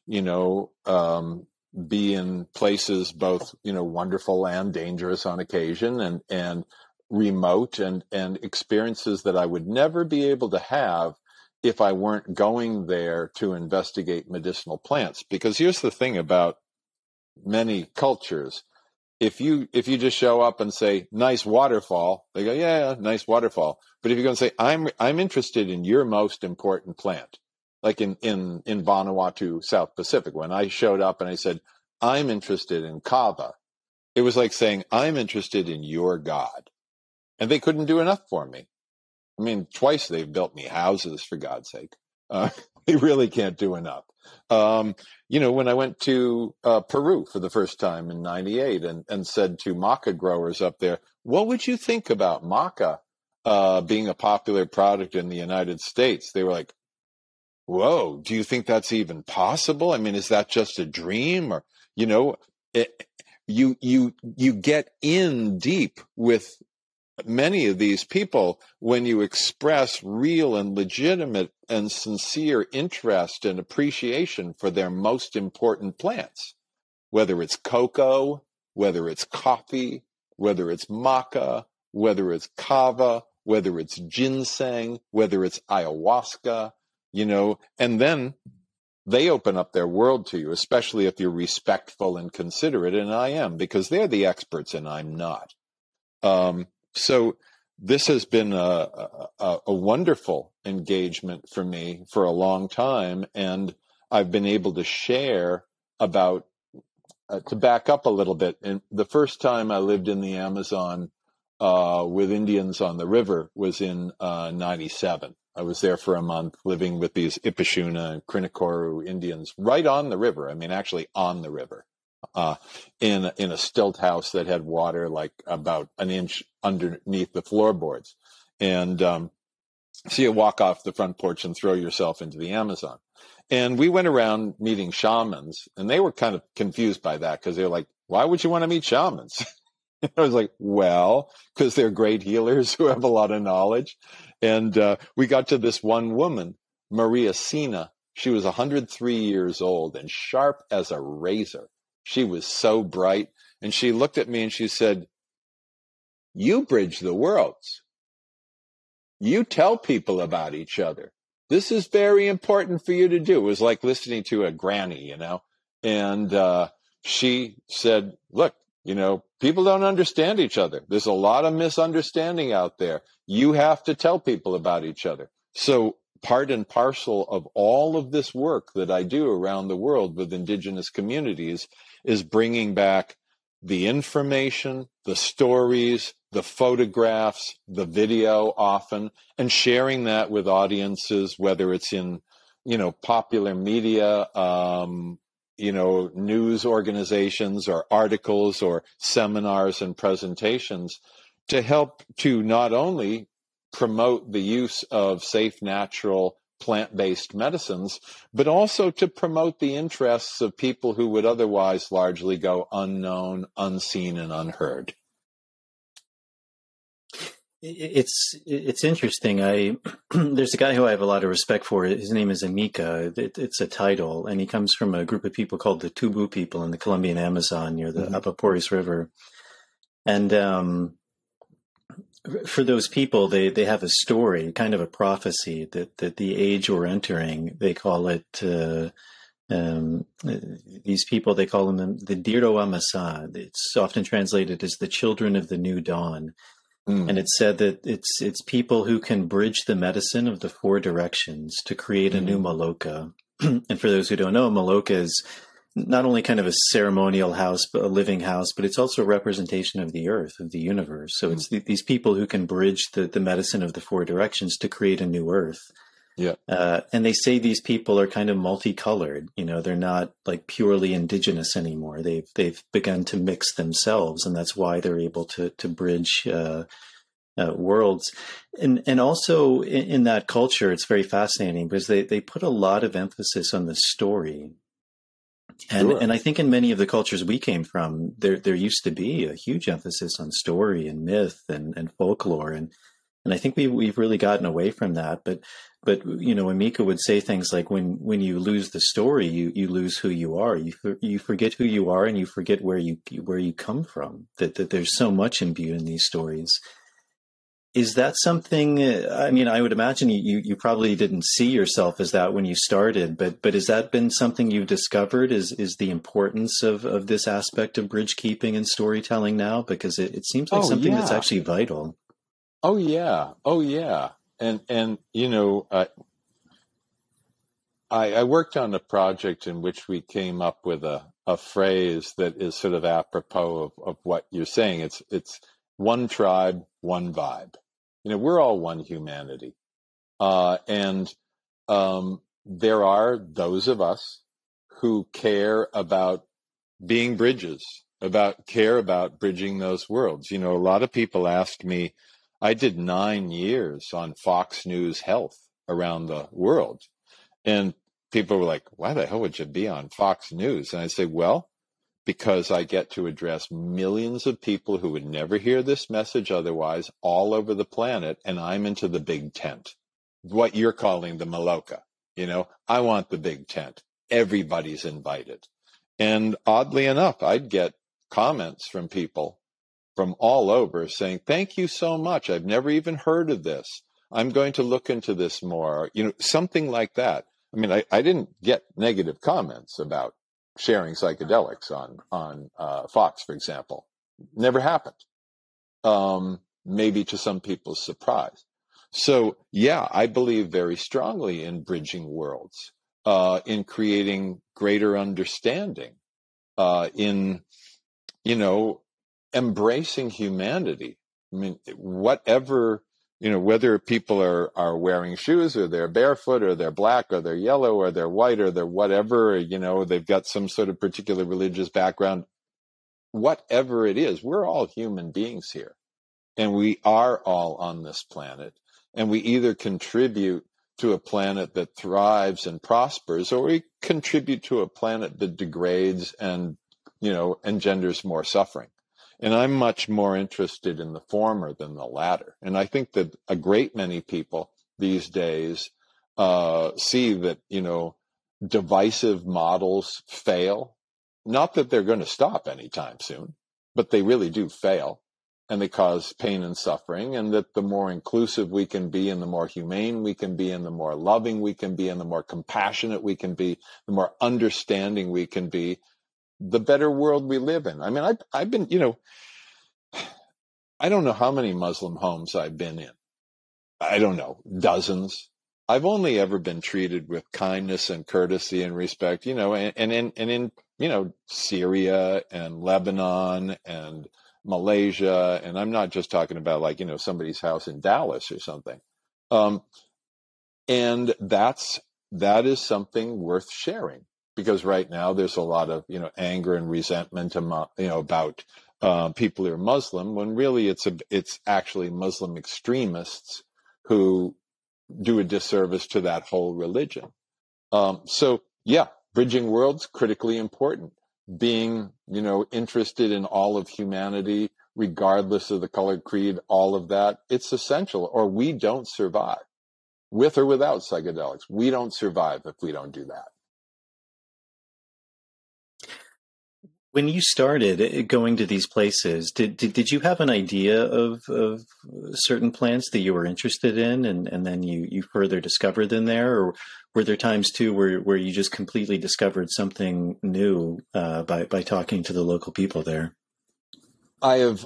[SPEAKER 2] you know, um, be in places both, you know, wonderful and dangerous on occasion and, and remote and, and experiences that I would never be able to have if I weren't going there to investigate medicinal plants. Because here's the thing about many cultures if you if you just show up and say nice waterfall they go yeah nice waterfall. But if you go and say i'm i'm interested in your most important plant like in in in vanuatu south pacific when i showed up and i said i'm interested in kava it was like saying i'm interested in your god and they couldn't do enough for me. I mean twice they've built me houses for god's sake. Uh, they really can't do enough um, you know, when I went to uh, Peru for the first time in 98 and, and said to maca growers up there, what would you think about maca uh, being a popular product in the United States? They were like, whoa, do you think that's even possible? I mean, is that just a dream or, you know, it, you, you, you get in deep with many of these people, when you express real and legitimate and sincere interest and appreciation for their most important plants, whether it's cocoa, whether it's coffee, whether it's maca, whether it's kava, whether it's ginseng, whether it's ayahuasca, you know, and then they open up their world to you, especially if you're respectful and considerate, and I am, because they're the experts and I'm not. Um, so this has been a, a, a, wonderful engagement for me for a long time. And I've been able to share about, uh, to back up a little bit. And the first time I lived in the Amazon uh, with Indians on the river was in uh, 97. I was there for a month living with these Ipishuna and Krinikoru Indians right on the river. I mean, actually on the river uh, in in a stilt house that had water like about an inch underneath the floorboards, and um, so you walk off the front porch and throw yourself into the Amazon. And we went around meeting shamans, and they were kind of confused by that because they're like, "Why would you want to meet shamans?" I was like, "Well, because they're great healers who have a lot of knowledge." And uh, we got to this one woman, Maria Sina. She was 103 years old and sharp as a razor she was so bright. And she looked at me and she said, You bridge the worlds. You tell people about each other. This is very important for you to do. It was like listening to a granny, you know? And uh, she said, Look, you know, people don't understand each other. There's a lot of misunderstanding out there. You have to tell people about each other. So part and parcel of all of this work that I do around the world with indigenous communities is bringing back the information, the stories, the photographs, the video often, and sharing that with audiences, whether it's in, you know, popular media, um, you know, news organizations or articles or seminars and presentations to help to not only promote the use of safe, natural plant based medicines, but also to promote the interests of people who would otherwise largely go unknown, unseen, and unheard.
[SPEAKER 1] It's it's interesting. I there's a guy who I have a lot of respect for. His name is Amika. It, it's a title, and he comes from a group of people called the Tubu people in the Colombian Amazon near the mm-hmm. Apaporis River. And um, for those people, they, they have a story, kind of a prophecy that, that the age we're entering, they call it, uh, um, these people, they call them the Diro Amasa. It's often translated as the children of the new dawn. Mm. And it's said that it's, it's people who can bridge the medicine of the four directions to create mm. a new hmm. Maloka. and for those who don't know, Maloka is not only kind of a ceremonial house, but a living house, but it's also a representation of the earth, of the universe. So mm-hmm. it's th- these people who can bridge the, the medicine of the four directions to create a new earth.
[SPEAKER 2] Yeah.
[SPEAKER 1] Uh, and they say these people are kind of multicolored. You know, they're not like purely indigenous anymore. They've they've begun to mix themselves, and that's why they're able to to bridge uh, uh, worlds. And and also in, in, that culture, it's very fascinating because they they put a lot of emphasis on the story. And sure. and I think in many of the cultures we came from, there there used to be a huge emphasis on story and myth and, and folklore and and I think we we've really gotten away from that. But but you know, Amika would say things like when when you lose the story, you you lose who you are. You you forget who you are and you forget where you where you come from. That that there's so much imbued in these stories is that something i mean i would imagine you, you probably didn't see yourself as that when you started but but has that been something you've discovered is is the importance of of this aspect of bridge keeping and storytelling now because it, it seems like oh, something yeah. that's actually vital
[SPEAKER 2] oh yeah oh yeah and and you know uh, I, I worked on a project in which we came up with a, a phrase that is sort of apropos of, of what you're saying. It's it's one tribe, one vibe. You know, we're all one humanity. Uh, and um, there are those of us who care about being bridges, about care about bridging those worlds. You know, a lot of people ask me, I did nine years on Fox News Health around the world. And people were like, why the hell would you be on Fox News? And I say, well, because I get to address millions of people who would never hear this message otherwise all over the planet. And I'm into the big tent, what you're calling the Maloka. You know, I want the big tent. Everybody's invited. And oddly enough, I'd get comments from people from all over saying, thank you so much. I've never even heard of this. I'm going to look into this more. You know, something like that. I mean, I, I didn't get negative comments about sharing psychedelics on on uh, Fox, for example. Never happened. Um, maybe to some people's surprise. So yeah, I believe very strongly in bridging worlds, uh, in creating greater understanding, uh, in you know embracing humanity. I mean, whatever you know, whether people are, are wearing shoes or they're barefoot or they're black or they're yellow or they're white or they're whatever, you know, they've got some sort of particular religious background, whatever it is, we're all human beings here. And we are all on this planet. And we either contribute to a planet that thrives and prospers, or we contribute to a planet that degrades and, you know, engenders more suffering. And I'm much more interested in the former than the latter. And I think that a great many people these days uh, see that, you know, divisive models fail. Not that they're going to stop anytime soon, but they really do fail and they cause pain and suffering. And that the more inclusive we can be and the more humane we can be and the more loving we can be and the more compassionate we can be, the more understanding we can be, the better world we live in. I mean, I've, I've been, you know, I don't know how many Muslim homes I've been in. I don't know, dozens. I've only ever been treated with kindness and courtesy and respect, you know, and, and in, and in, you know, Syria and Lebanon and Malaysia. And I'm not just talking about like, you know, somebody's house in Dallas or something. Um, and that's, that is something worth sharing because right now there's a lot of you know anger and resentment you know about uh, people who are Muslim when really it's a it's actually Muslim extremists who do a disservice to that whole religion. Um, so yeah, bridging worlds critically important. Being you know interested in all of humanity, regardless of the color, creed, all of that, it's essential, or we don't survive with or without psychedelics. We don't survive if we don't do that.
[SPEAKER 1] When you started uh, going to these places, did, did, did you have an idea of, of certain plants that you were interested in and, and then you, you further discovered them there? Or were there times too where, where you just completely discovered something new uh, by, by talking to the local people there?
[SPEAKER 2] I have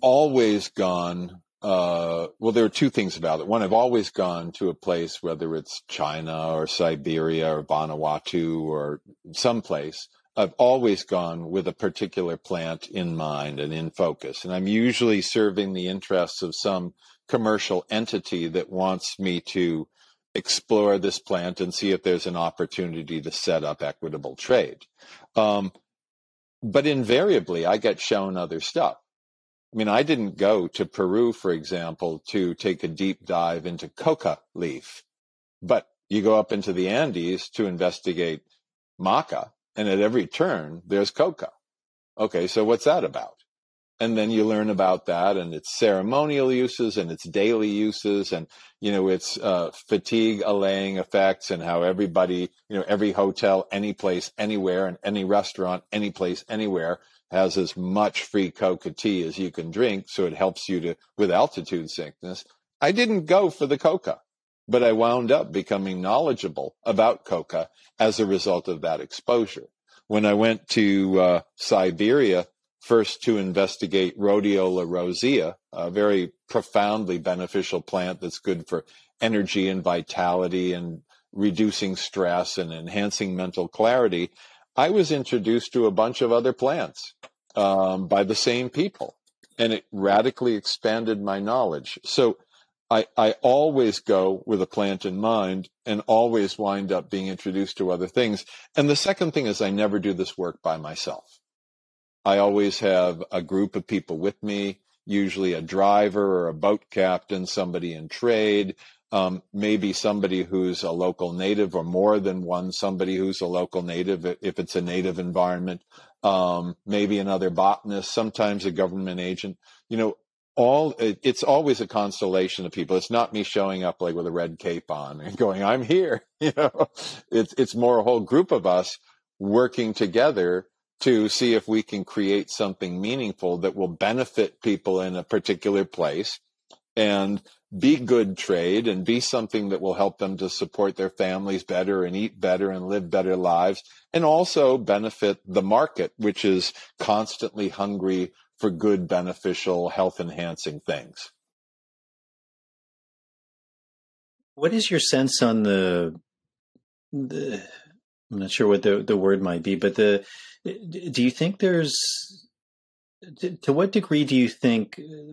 [SPEAKER 2] always gone uh, well, there are two things about it. One, I've always gone to a place, whether it's China or Siberia or Vanuatu or someplace. I've always gone with a particular plant in mind and in focus. And I'm usually serving the interests of some commercial entity that wants me to explore this plant and see if there's an opportunity to set up equitable trade. Um, but invariably, I get shown other stuff. I mean, I didn't go to Peru, for example, to take a deep dive into coca leaf, but you go up into the Andes to investigate maca, and at every turn there's coca. Okay, so what's that about? And then you learn about that and its ceremonial uses and its daily uses and, you know, its uh, fatigue allaying effects and how everybody, you know, every hotel, any place, anywhere, and any restaurant, any place, anywhere has as much free coca tea as you can drink, so it helps you to with altitude sickness. I didn't go for the coca, but I wound up becoming knowledgeable about coca as a result of that exposure. When I went to uh, Siberia first to investigate Rhodiola rosea, a very profoundly beneficial plant that's good for energy and vitality and reducing stress and enhancing mental clarity, I was introduced to a bunch of other plants um, by the same people, and it radically expanded my knowledge. So I, I always go with a plant in mind and always wind up being introduced to other things. And the second thing is I never do this work by myself. I always have a group of people with me, usually a driver or a boat captain, somebody in trade, um, maybe somebody who's a local native or more than one somebody who's a local native if it's a native environment um, maybe another botanist sometimes a government agent you know all it's always a constellation of people. It's not me showing up like with a red cape on and going i'm here. You know it's it's more a whole group of us working together to see if we can create something meaningful that will benefit people in a particular place and be good trade and be something that will help them to support their families better and eat better and live better lives and also benefit the market, which is constantly hungry for good, beneficial, health enhancing things.
[SPEAKER 1] What is your sense on the, the I'm not sure what the, the word might be, but the, do you think there's, to what degree do you think uh,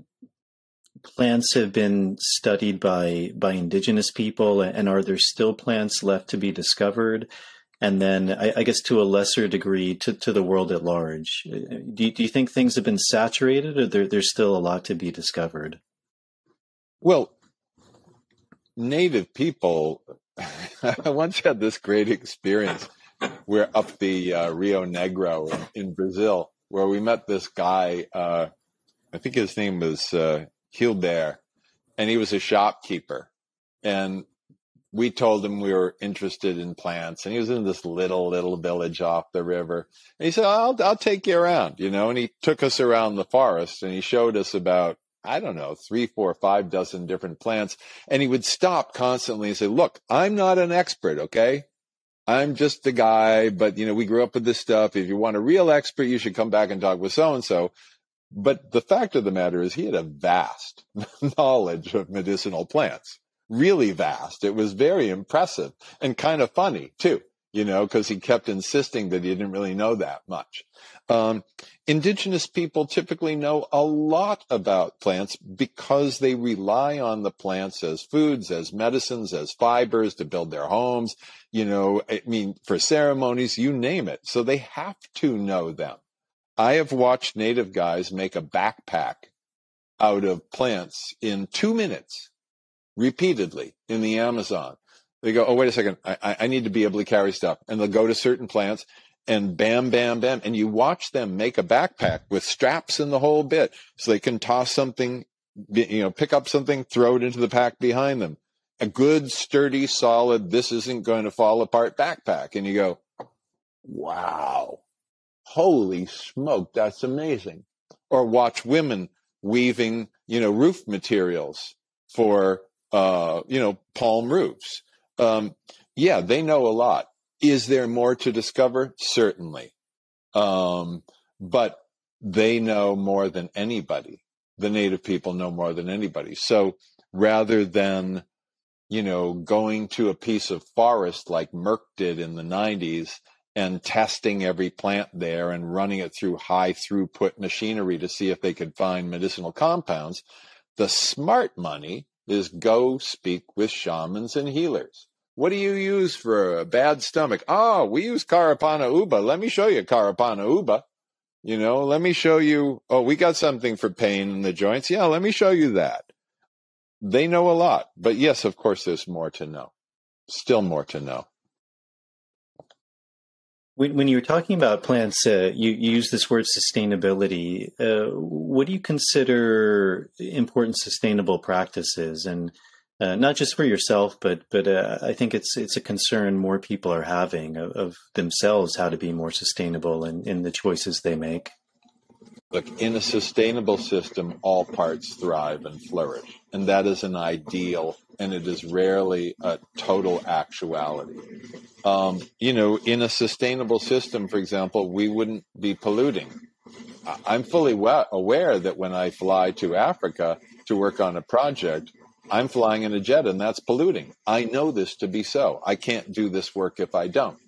[SPEAKER 1] plants have been studied by by indigenous people, and are there still plants left to be discovered? And then, I, I guess, to a lesser degree, to, to the world at large, do you, do you think things have been saturated, or there, there's still a lot to be discovered?
[SPEAKER 2] Well, native people. I once had this great experience. We're up the uh, Rio Negro in, in, Brazil, where we met this guy. Uh, I think his name was uh, Hilbert, and he was a shopkeeper. And we told him we were interested in plants, and he was in this little little village off the river. And he said, "I'll I'll take you around," you know. And he took us around the forest, and he showed us about I don't know three, four, five dozen different plants. And he would stop constantly and say, "Look, I'm not an expert, okay." I'm just a guy, but you know, we grew up with this stuff. If you want a real expert, you should come back and talk with so and so. But the fact of the matter is, he had a vast knowledge of medicinal plants, really vast. It was very impressive and kind of funny too, you know, because he kept insisting that he didn't really know that much. Um, indigenous people typically know a lot about plants because they rely on the plants as foods, as medicines, as fibers to build their homes, you know, I mean, for ceremonies, you name it. So they have to know them. I have watched native guys make a backpack out of plants in two minutes. Repeatedly in the Amazon. They go, oh, wait a second, I, I need to be able to carry stuff. And they'll go to certain plants and bam, bam, bam. And you watch them make a backpack with straps in the whole bit so they can toss something, you know, pick up something, throw it into the pack behind them. A good, sturdy, solid, this isn't going to fall apart backpack. And you go, wow, holy smoke, that's amazing. Or watch women weaving, you know, roof materials for, uh, you know, palm roofs. Um, yeah, they know a lot. Is there more to discover? Certainly. Um, but they know more than anybody. The native people know more than anybody. So rather than, you know, going to a piece of forest like Merck did in the 90s and testing every plant there and running it through high throughput machinery to see if they could find medicinal compounds, the smart money is go speak with shamans and healers. What do you use for a bad stomach? Oh, we use Karapana Uba. Let me show you Karapana Uba. You know, let me show you. Oh, we got something for pain in the joints. Yeah, let me show you that. They know a lot. But yes, of course, there's more to know. Still more to know.
[SPEAKER 1] When, when you're talking about plants, uh, you, you use this word sustainability. Uh, what do you consider important sustainable practices? And uh, not just for yourself, but but uh, I think it's it's a concern more people are having of, of themselves how to be more sustainable in, in the choices they make.
[SPEAKER 2] Look, in a sustainable system, all parts thrive and flourish, and that is an ideal, and it is rarely a total actuality. Um, you know, in a sustainable system, for example, we wouldn't be polluting. I'm fully aware that when I fly to Africa to work on a project, I'm flying in a jet and that's polluting. I know this to be so. I can't do this work if I don't.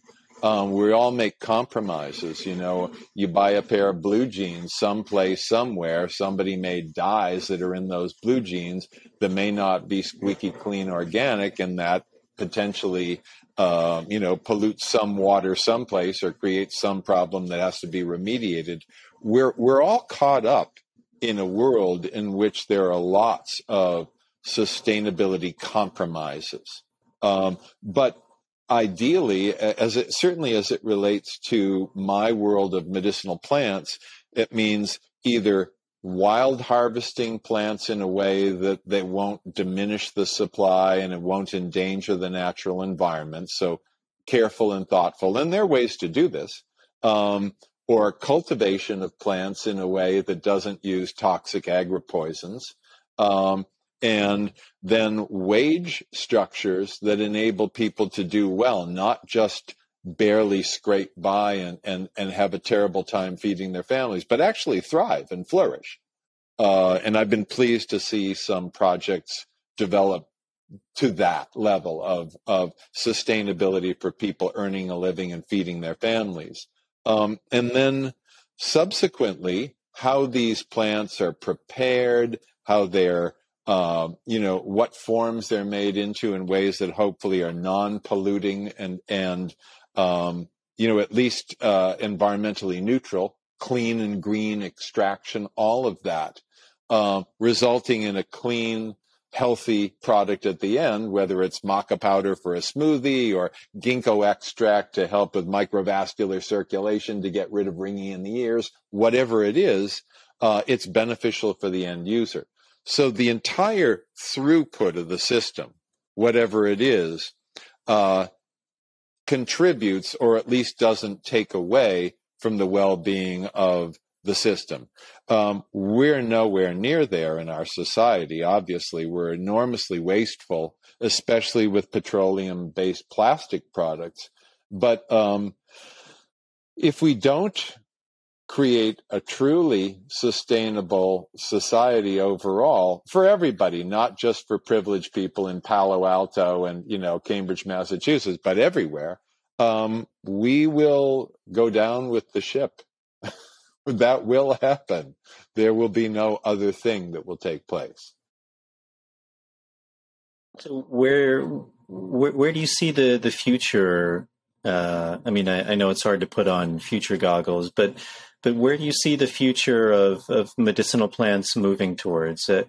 [SPEAKER 2] Um, we all make compromises. You know, you buy a pair of blue jeans someplace, somewhere, somebody made dyes that are in those blue jeans that may not be squeaky clean organic and that potentially, uh, you know, pollutes some water someplace or creates some problem that has to be remediated. We're, we're all caught up in a world in which there are lots of sustainability compromises. Um, but ideally, as it certainly as it relates to my world of medicinal plants, it means either wild harvesting plants in a way that they won't diminish the supply and it won't endanger the natural environment. So careful and thoughtful. And there are ways to do this. Um, or cultivation of plants in a way that doesn't use toxic agri-poisons. Um, and then wage structures that enable people to do well, not just barely scrape by and, and, and have a terrible time feeding their families, but actually thrive and flourish. Uh, and I've been pleased to see some projects develop to that level of, of sustainability for people earning a living and feeding their families. Um, and then subsequently, how these plants are prepared, how they're uh, you know what forms they're made into in ways that hopefully are non-polluting and and um, you know at least uh, environmentally neutral, clean and green extraction, all of that, uh, resulting in a clean, healthy product at the end, whether it's maca powder for a smoothie or ginkgo extract to help with microvascular circulation to get rid of ringing in the ears, whatever it is, uh, it's beneficial for the end user. So the entire throughput of the system, whatever it is, uh, contributes or at least doesn't take away from the well-being of the system. Um, we're nowhere near there in our society. Obviously, we're enormously wasteful, especially with petroleum-based plastic products. But um, if we don't create a truly sustainable society overall for everybody, not just for privileged people in Palo Alto and, you know, Cambridge, Massachusetts, but everywhere, um, we will go down with the ship. that will happen. There will be no other thing that will take place.
[SPEAKER 1] So where, where, where do you see the, the future uh, I mean, I, I, know it's hard to put on future goggles, but but where do you see the future of, of medicinal plants moving towards? Uh,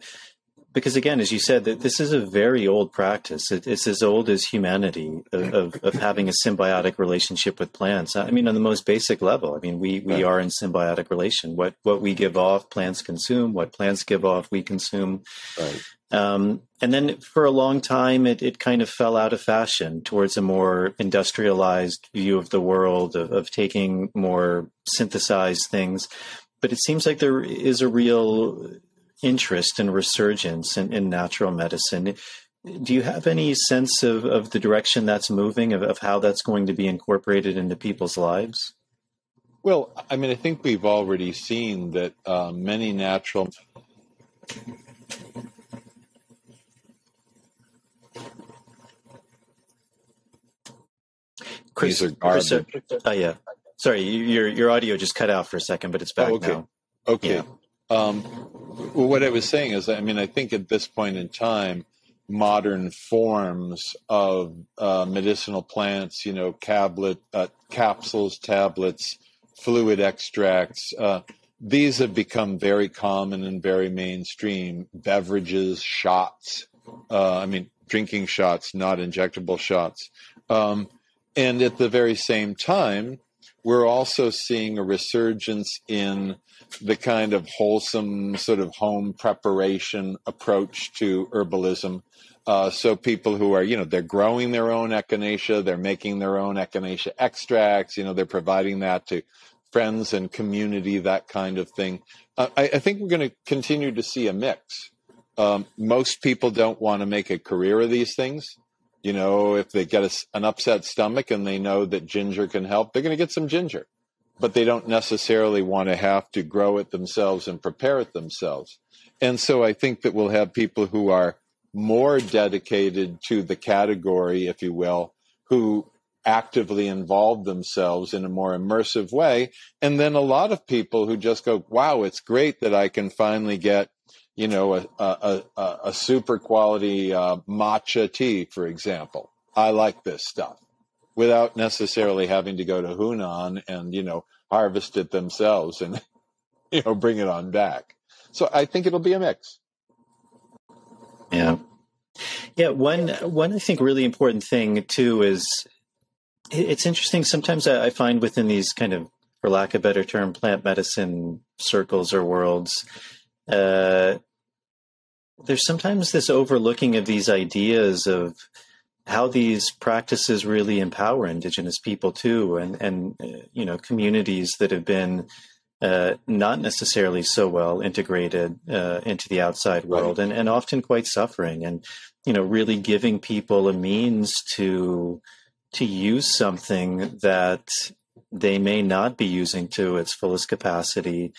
[SPEAKER 1] because again, as you said, that this is a very old practice. It, it's as old as humanity of, of, of, having a symbiotic relationship with plants. I mean, on the most basic level, I mean, we, we are in symbiotic relation. What what we give off, plants consume. What plants give off, we consume. Right. Um, and then for a long time, it, it kind of fell out of fashion towards a more industrialized view of the world, of, of taking more synthesized things. But it seems like there is a real interest and resurgence in, in, natural medicine. Do you have any sense of, of the direction that's moving, of, of how that's going to be incorporated into people's lives?
[SPEAKER 2] Well, I mean, I think we've already seen that uh, many natural.
[SPEAKER 1] Chris, These are garbage. Chris, uh, yeah. Sorry, your your audio just cut out for a second, but it's back
[SPEAKER 2] oh, okay.
[SPEAKER 1] now.
[SPEAKER 2] Okay. Yeah. Um, well, what I was saying is, I mean, I think at this point in time, modern forms of uh, medicinal plants, you know, tablet, uh, capsules, tablets, fluid extracts, uh, these have become very common and very mainstream. Beverages, shots, uh, I mean, drinking shots, not injectable shots. Um, and at the very same time, we're also seeing a resurgence in the kind of wholesome sort of home preparation approach to herbalism. Uh, so people who are, you know, they're growing their own echinacea, they're making their own echinacea extracts, you know, they're providing that to friends and community, that kind of thing. Uh, I, I, think we're going to continue to see a mix. Um, most people don't want to make a career of these things. You know, if they get a, an upset stomach and they know that ginger can help, they're going to get some ginger but they don't necessarily want to have to grow it themselves and prepare it themselves. And so I think that we'll have people who are more dedicated to the category, if you will, who actively involve themselves in a more immersive way. And then a lot of people who just go, wow, it's great that I can finally get, you know, a, a, a, a super quality uh, matcha tea, for example. I like this stuff without necessarily having to go to Hunan and, you know, harvest it themselves and, you know, bring it on back. So I think it'll be a mix.
[SPEAKER 1] Yeah. Yeah. One, one, I think really important thing too is it's interesting. Sometimes I find within these kind of, for lack of a better term, plant medicine circles or worlds, uh, there's sometimes this overlooking of these ideas of how these practices really empower indigenous people too and and uh, you know communities that have been uh, not necessarily so well integrated uh, into the outside world right. and, and often quite suffering and you know really giving people a means to to use something that they may not be using to its fullest capacity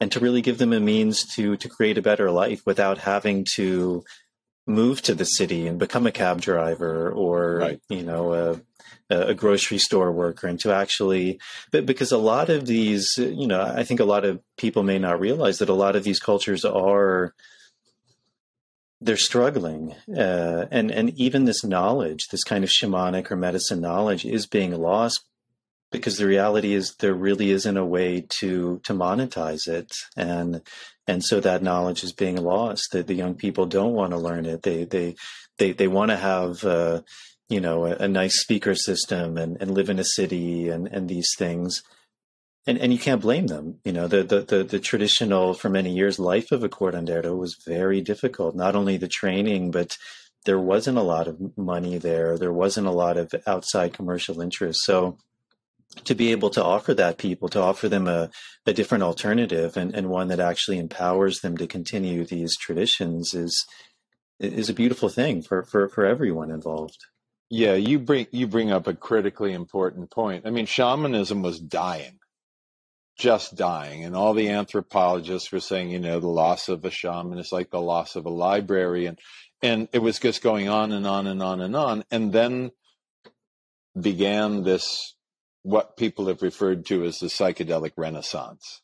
[SPEAKER 1] and to really give them a means to to create a better life without having to move to the city and become a cab driver or right. you know a, a grocery store worker and to actually but because a lot of these you know i think a lot of people may not realize that a lot of these cultures are they're struggling uh, and and even this knowledge this kind of shamanic or medicine knowledge is being lost because the reality is there really isn't a way to to monetize it. And and so that knowledge is being lost that the young people don't want to learn it. They they they, they want to have uh, you know a, a, nice speaker system and, and live in a city and and these things. And and you can't blame them. You know the the the, the traditional for many years life of a curandero was very difficult. Not only the training but there wasn't a lot of money there. There wasn't a lot of outside commercial interest. So to be able to offer that people, to offer them a, a different alternative and, and one that actually empowers them to continue these traditions is is a beautiful thing for, for, for everyone involved.
[SPEAKER 2] Yeah, you bring you bring up a critically important point. I mean, shamanism was dying, just dying, and all the anthropologists were saying, you know, the loss of a shaman is like the loss of a library, and and it was just going on and on and on and on, and then began this what people have referred to as the psychedelic renaissance.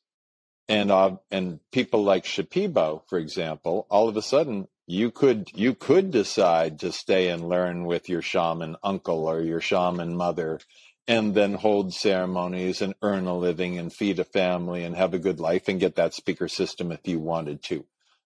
[SPEAKER 2] And uh, and people like Shipibo, for example, all of a sudden you could you could decide to stay and learn with your shaman uncle or your shaman mother, and then hold ceremonies and earn a living and feed a family and have a good life and get that speaker system if you wanted to.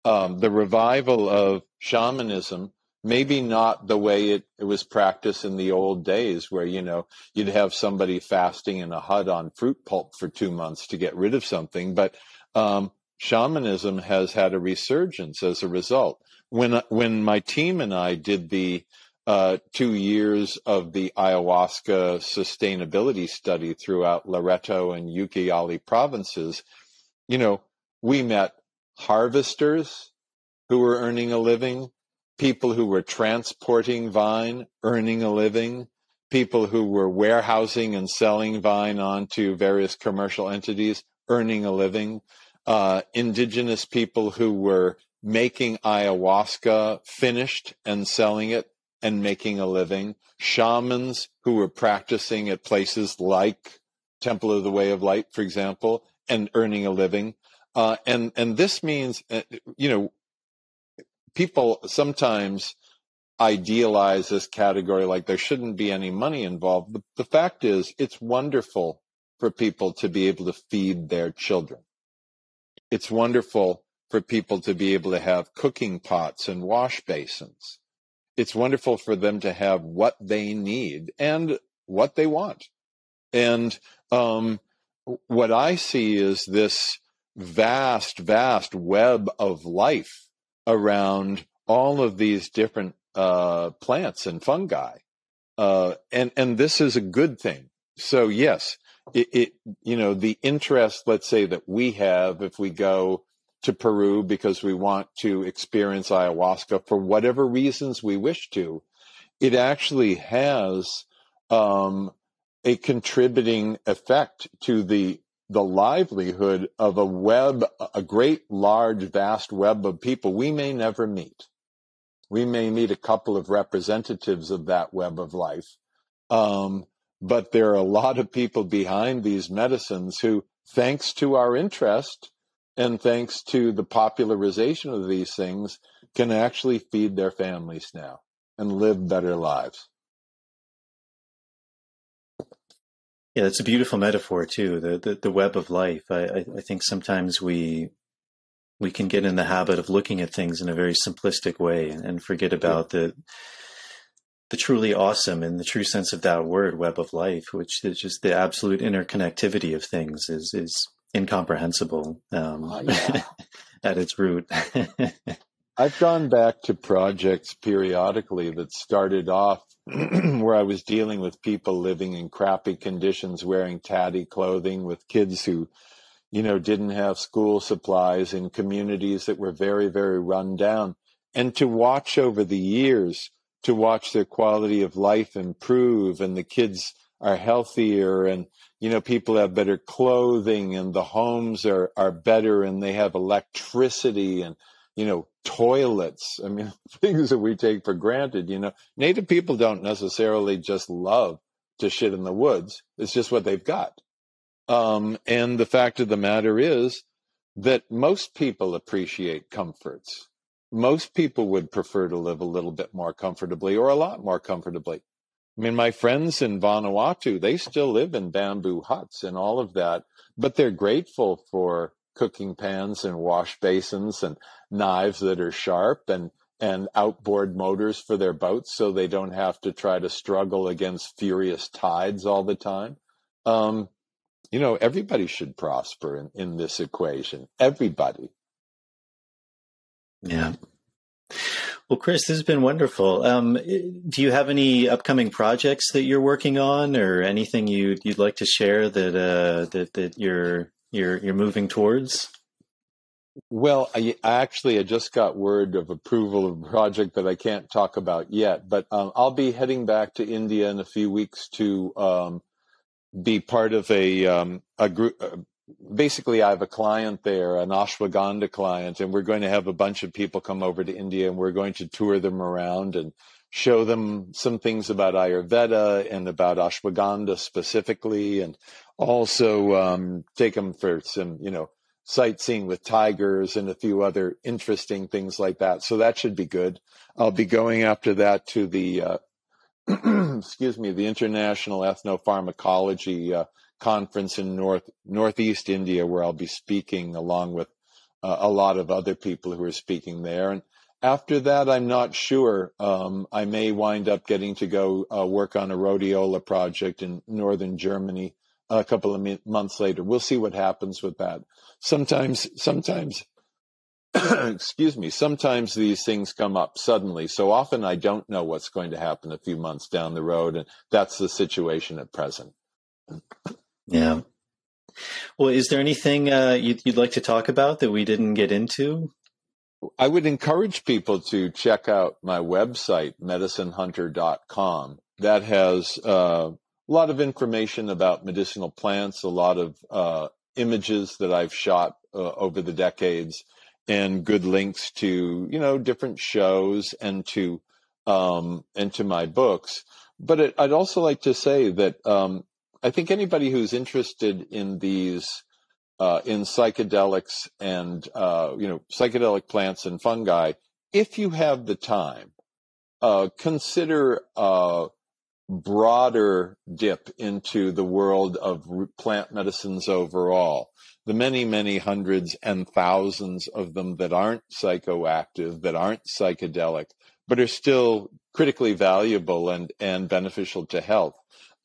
[SPEAKER 2] um, the revival of shamanism maybe not the way it, it was practiced in the old days where you know you'd have somebody fasting in a hut on fruit pulp for two months to get rid of something. But um, shamanism has had a resurgence as a result. When when my team and i did the uh, two years of the ayahuasca sustainability study throughout loreto and ucayali provinces you know we met harvesters who were earning a living people who were transporting vine, earning a living, people who were warehousing and selling vine onto various commercial entities, earning a living, uh, indigenous people who were making ayahuasca finished and selling it and making a living, shamans who were practicing at places like Temple of the Way of Light, for example, and earning a living. Uh, and and this means, uh, you know, people sometimes idealize this category like there shouldn't be any money involved. The, the fact is, it's wonderful for people to be able to feed their children. It's wonderful for people to be able to have cooking pots and wash basins. It's wonderful for them to have what they need and what they want. And um, what I see is this vast, vast web of life around all of these different uh, plants and fungi, uh, and and this is a good thing. So yes, it, it you know the interest, let's say that we have if we go to Peru because we want to experience ayahuasca for whatever reasons we wish to, it actually has um, a contributing effect to the the livelihood of a web, a great, large, vast web of people we may never meet. We may meet a couple of representatives of that web of life. Um, but there are a lot of people behind these medicines who, thanks to our interest and thanks to the popularization of these things, can actually feed their families now and live better lives.
[SPEAKER 1] Yeah, that's a beautiful metaphor too. The the, the web of life. I, I, I think sometimes we we can get in the habit of looking at things in a very simplistic way and, and forget about yeah. the the truly awesome in the true sense of that word, web of life, which is just the absolute interconnectivity of things is is incomprehensible um, oh, yeah. at its root.
[SPEAKER 2] I've gone back to projects periodically that started off where I was dealing with people living in crappy conditions, wearing tatty clothing with kids who, you know, didn't have school supplies in communities that were very, very run down. And to watch over the years, to watch their quality of life improve and the kids are healthier and, you know, people have better clothing and the homes are, are better and they have electricity and, you know, toilets. I mean, things that we take for granted, you know, native people don't necessarily just love to shit in the woods. It's just what they've got. Um, and the fact of the matter is that most people appreciate comforts. Most people would prefer to live a little bit more comfortably or a lot more comfortably. I mean, my friends in Vanuatu, they still live in bamboo huts and all of that, but they're grateful for cooking pans and wash basins and knives that are sharp and and outboard motors for their boats so they don't have to try to struggle against furious tides all the time. Um, you know, everybody should prosper in, in this equation. Everybody.
[SPEAKER 1] Yeah. Well, Chris, this has been wonderful. Um, do you have any upcoming projects that you're working on, or anything you you'd like to share that uh, that that you're you're you're moving towards?
[SPEAKER 2] Well, I, I actually I just got word of approval of a project that I can't talk about yet, but um, I'll be heading back to India in a few weeks to um, be part of a um, a group. Uh, basically, I have a client there, an ashwagandha client, and we're going to have a bunch of people come over to India, and we're going to tour them around and show them some things about Ayurveda and about ashwagandha specifically, and also um, take them for some, you know, sightseeing with tigers and a few other interesting things like that. So that should be good. I'll be going after that to the, uh, excuse me, the International Ethnopharmacology uh, Conference in North Northeast India, where I'll be speaking along with uh, a lot of other people who are speaking there. And after that, I'm not sure. Um, I may wind up getting to go uh, work on a rhodiola project in northern Germany a couple of months later. We'll see what happens with that. Sometimes, sometimes, excuse me, sometimes these things come up suddenly. So often I don't know what's going to happen a few months down the road. And that's the situation at present.
[SPEAKER 1] Yeah. Well, is there anything uh, you'd, you'd like to talk about that we didn't get into?
[SPEAKER 2] I would encourage people to check out my website, medicinehunter.com. That has uh, a lot of information about medicinal plants, a lot of uh, images that I've shot uh, over the decades, and good links to you know different shows and to um, and to my books. But it, I'd also like to say that um, I think anybody who's interested in these uh, in psychedelics and uh, you know psychedelic plants and fungi, if you have the time, uh, consider a broader dip into the world of plant medicines overall. The many, many hundreds and thousands of them that aren't psychoactive, that aren't psychedelic, but are still critically valuable and, and beneficial to health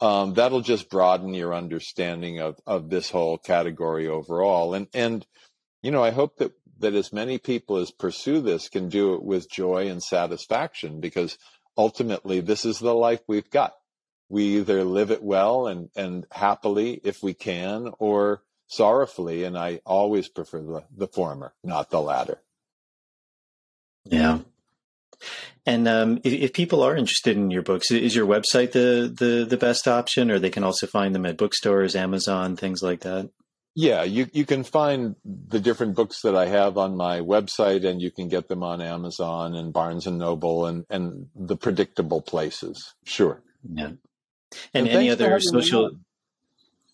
[SPEAKER 2] um, that'll just broaden your understanding of of this whole category overall. And and you know, I hope that that as many people as pursue this can do it with joy and satisfaction because ultimately this is the life we've got. We either live it well and and happily if we can, or sorrowfully. And I always prefer the, the former, not the latter.
[SPEAKER 1] Yeah. And um, if, if, people are interested in your books, is your website the, the, the best option, or they can also find them at bookstores, Amazon, things like that?
[SPEAKER 2] Yeah, you, you can find the different books that I have on my website, and you can get them on Amazon and Barnes and Noble and, and the predictable places. Sure.
[SPEAKER 1] Yeah. And, and any other social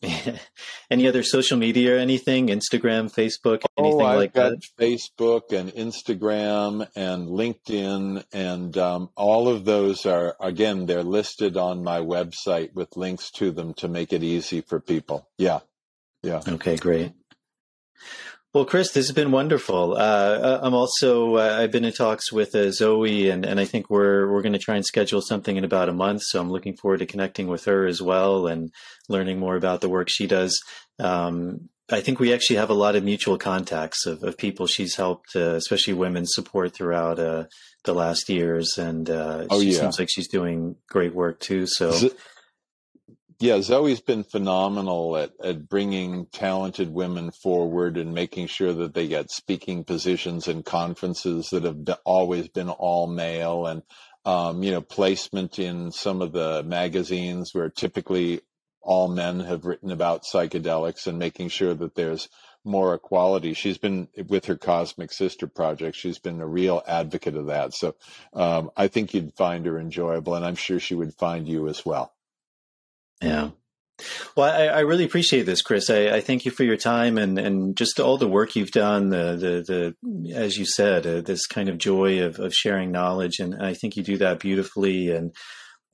[SPEAKER 1] Any other social media or anything? Instagram, Facebook, anything oh,
[SPEAKER 2] I've
[SPEAKER 1] like
[SPEAKER 2] got
[SPEAKER 1] that?
[SPEAKER 2] Facebook and Instagram and LinkedIn, and um, all of those are again they're listed on my website with links to them to make it easy for people. Yeah, yeah.
[SPEAKER 1] Okay, great. Well, Chris, this has been wonderful. Uh, uh, I'm also uh, I've been in talks with uh, Zoe, and, and I think we're we're going to try and schedule something in about a month. So I'm looking forward to connecting with her as well and learning more about the work she does. Um, I think we actually have a lot of mutual contacts of, of people she's helped, uh, especially women, support throughout uh, the last years, and oh, she yeah. seems like she's doing great work too. So.
[SPEAKER 2] Yeah, Zoe's been phenomenal at, at bringing talented women forward and making sure that they get speaking positions in conferences that have been, always been all male and, um, you know, placement in some of the magazines where typically all men have written about psychedelics and making sure that there's more equality. She's been with her Cosmic Sister project. She's been a real advocate of that. So um, I think you'd find her enjoyable, and I'm sure she would find you as well.
[SPEAKER 1] Yeah. Well, I, I, really appreciate this, Chris. I, I, thank you for your time and, and just all the work you've done. The the, the as you said, uh, this kind of joy of, of sharing knowledge, and I think you do that beautifully. And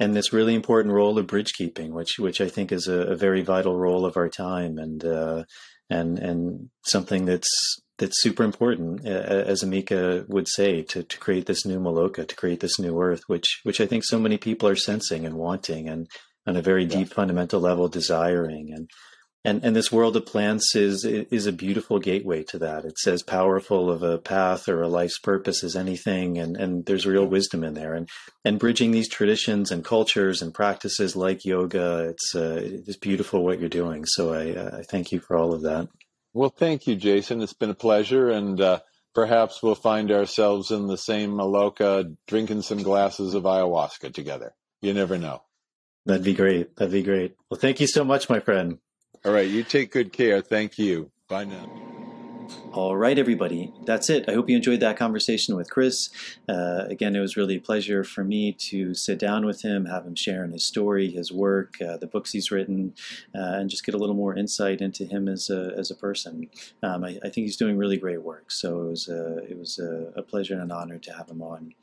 [SPEAKER 1] and this really important role of bridge keeping, which which I think is a, a very vital role of our time, and uh, and and something that's that's super important, as Amika would say, to, to create this new Maloka, to create this new Earth, which which I think so many people are sensing and wanting, and on a very deep fundamental level desiring. And and and this world of plants is is a beautiful gateway to that. It's as powerful of a path or a life's purpose as anything and and there's real wisdom in there. And and bridging these traditions and cultures and practices like yoga it's uh, it's beautiful what you're doing. So i uh, i thank you for all of that.
[SPEAKER 2] Well thank you jason. It's been a pleasure and uh, perhaps we'll find ourselves in the same maloka drinking some glasses of ayahuasca together. You never know
[SPEAKER 1] That'd be great. That'd be great. Well, thank you so much, my friend.
[SPEAKER 2] All right. You take good care. Thank you. Bye now.
[SPEAKER 1] All right, everybody. That's it. I hope you enjoyed that conversation with Chris. Uh, again, it was really a pleasure for me to sit down with him, have him share his story, his work, uh, the books he's written, uh, and just get a little more insight into him as a, as a person. Um, I, I, think he's doing really great work. So it was a, it was a, a pleasure and an honor to have him on.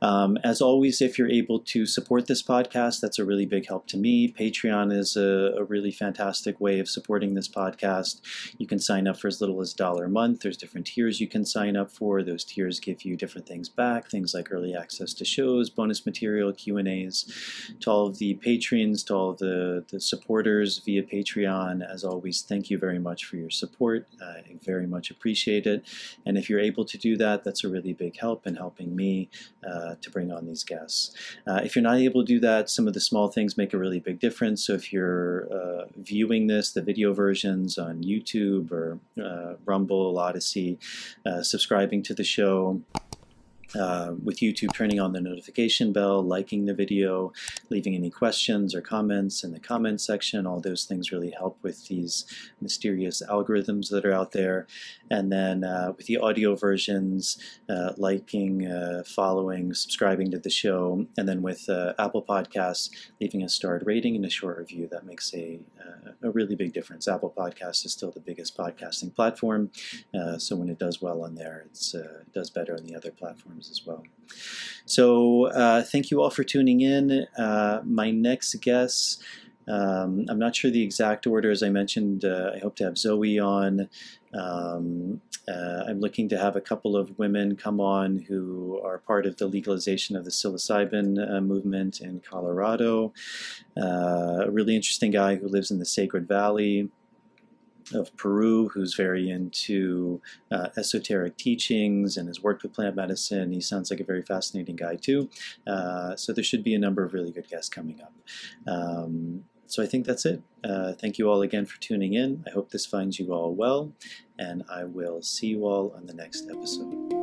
[SPEAKER 1] Um, as always, if you're able to support this podcast, that's a really big help to me. Patreon is a, a really fantastic way of supporting this podcast. You can sign up for as little as dollar a month month. There's different tiers you can sign up for. Those tiers give you different things back, things like early access to shows, bonus material, Q&As. To all of the patrons, to all of the, the supporters via Patreon, as always, thank you very much for your support. I very much appreciate it. And if you're able to do that, that's a really big help in helping me uh, to bring on these guests. Uh, if you're not able to do that, some of the small things make a really big difference. So if you're uh, viewing this, the video versions on YouTube or uh, Rumble, Odysee, uh, subscribing to the show, uh, with YouTube turning on the notification bell, liking the video, leaving any questions or comments in the comment section. All those things really help with these mysterious algorithms that are out there. And then uh, with the audio versions, uh, liking, uh, following, subscribing to the show, and then with uh, Apple Podcasts, leaving a starred rating and a short review. That makes a, uh, a really big difference. Apple Podcasts is still the biggest podcasting platform, so when it does well on there, it does better on the other platforms as well. So uh, thank you all for tuning in. Uh, my next guest, um, I'm not sure the exact order. As I mentioned, uh, I hope to have Zoe on. Um, uh, I'm looking to have a couple of women come on who are part of the legalization of the psilocybin uh, movement in Colorado. Uh, a really interesting guy who lives in the Sacred Valley of Peru who's very into uh, esoteric teachings and has worked with plant medicine. He sounds like a very fascinating guy too. Uh, so there should be a number of really good guests coming up. Um, so I think that's it. Uh, thank you all again for tuning in. I hope this finds you all well, and I will see you all on the next episode.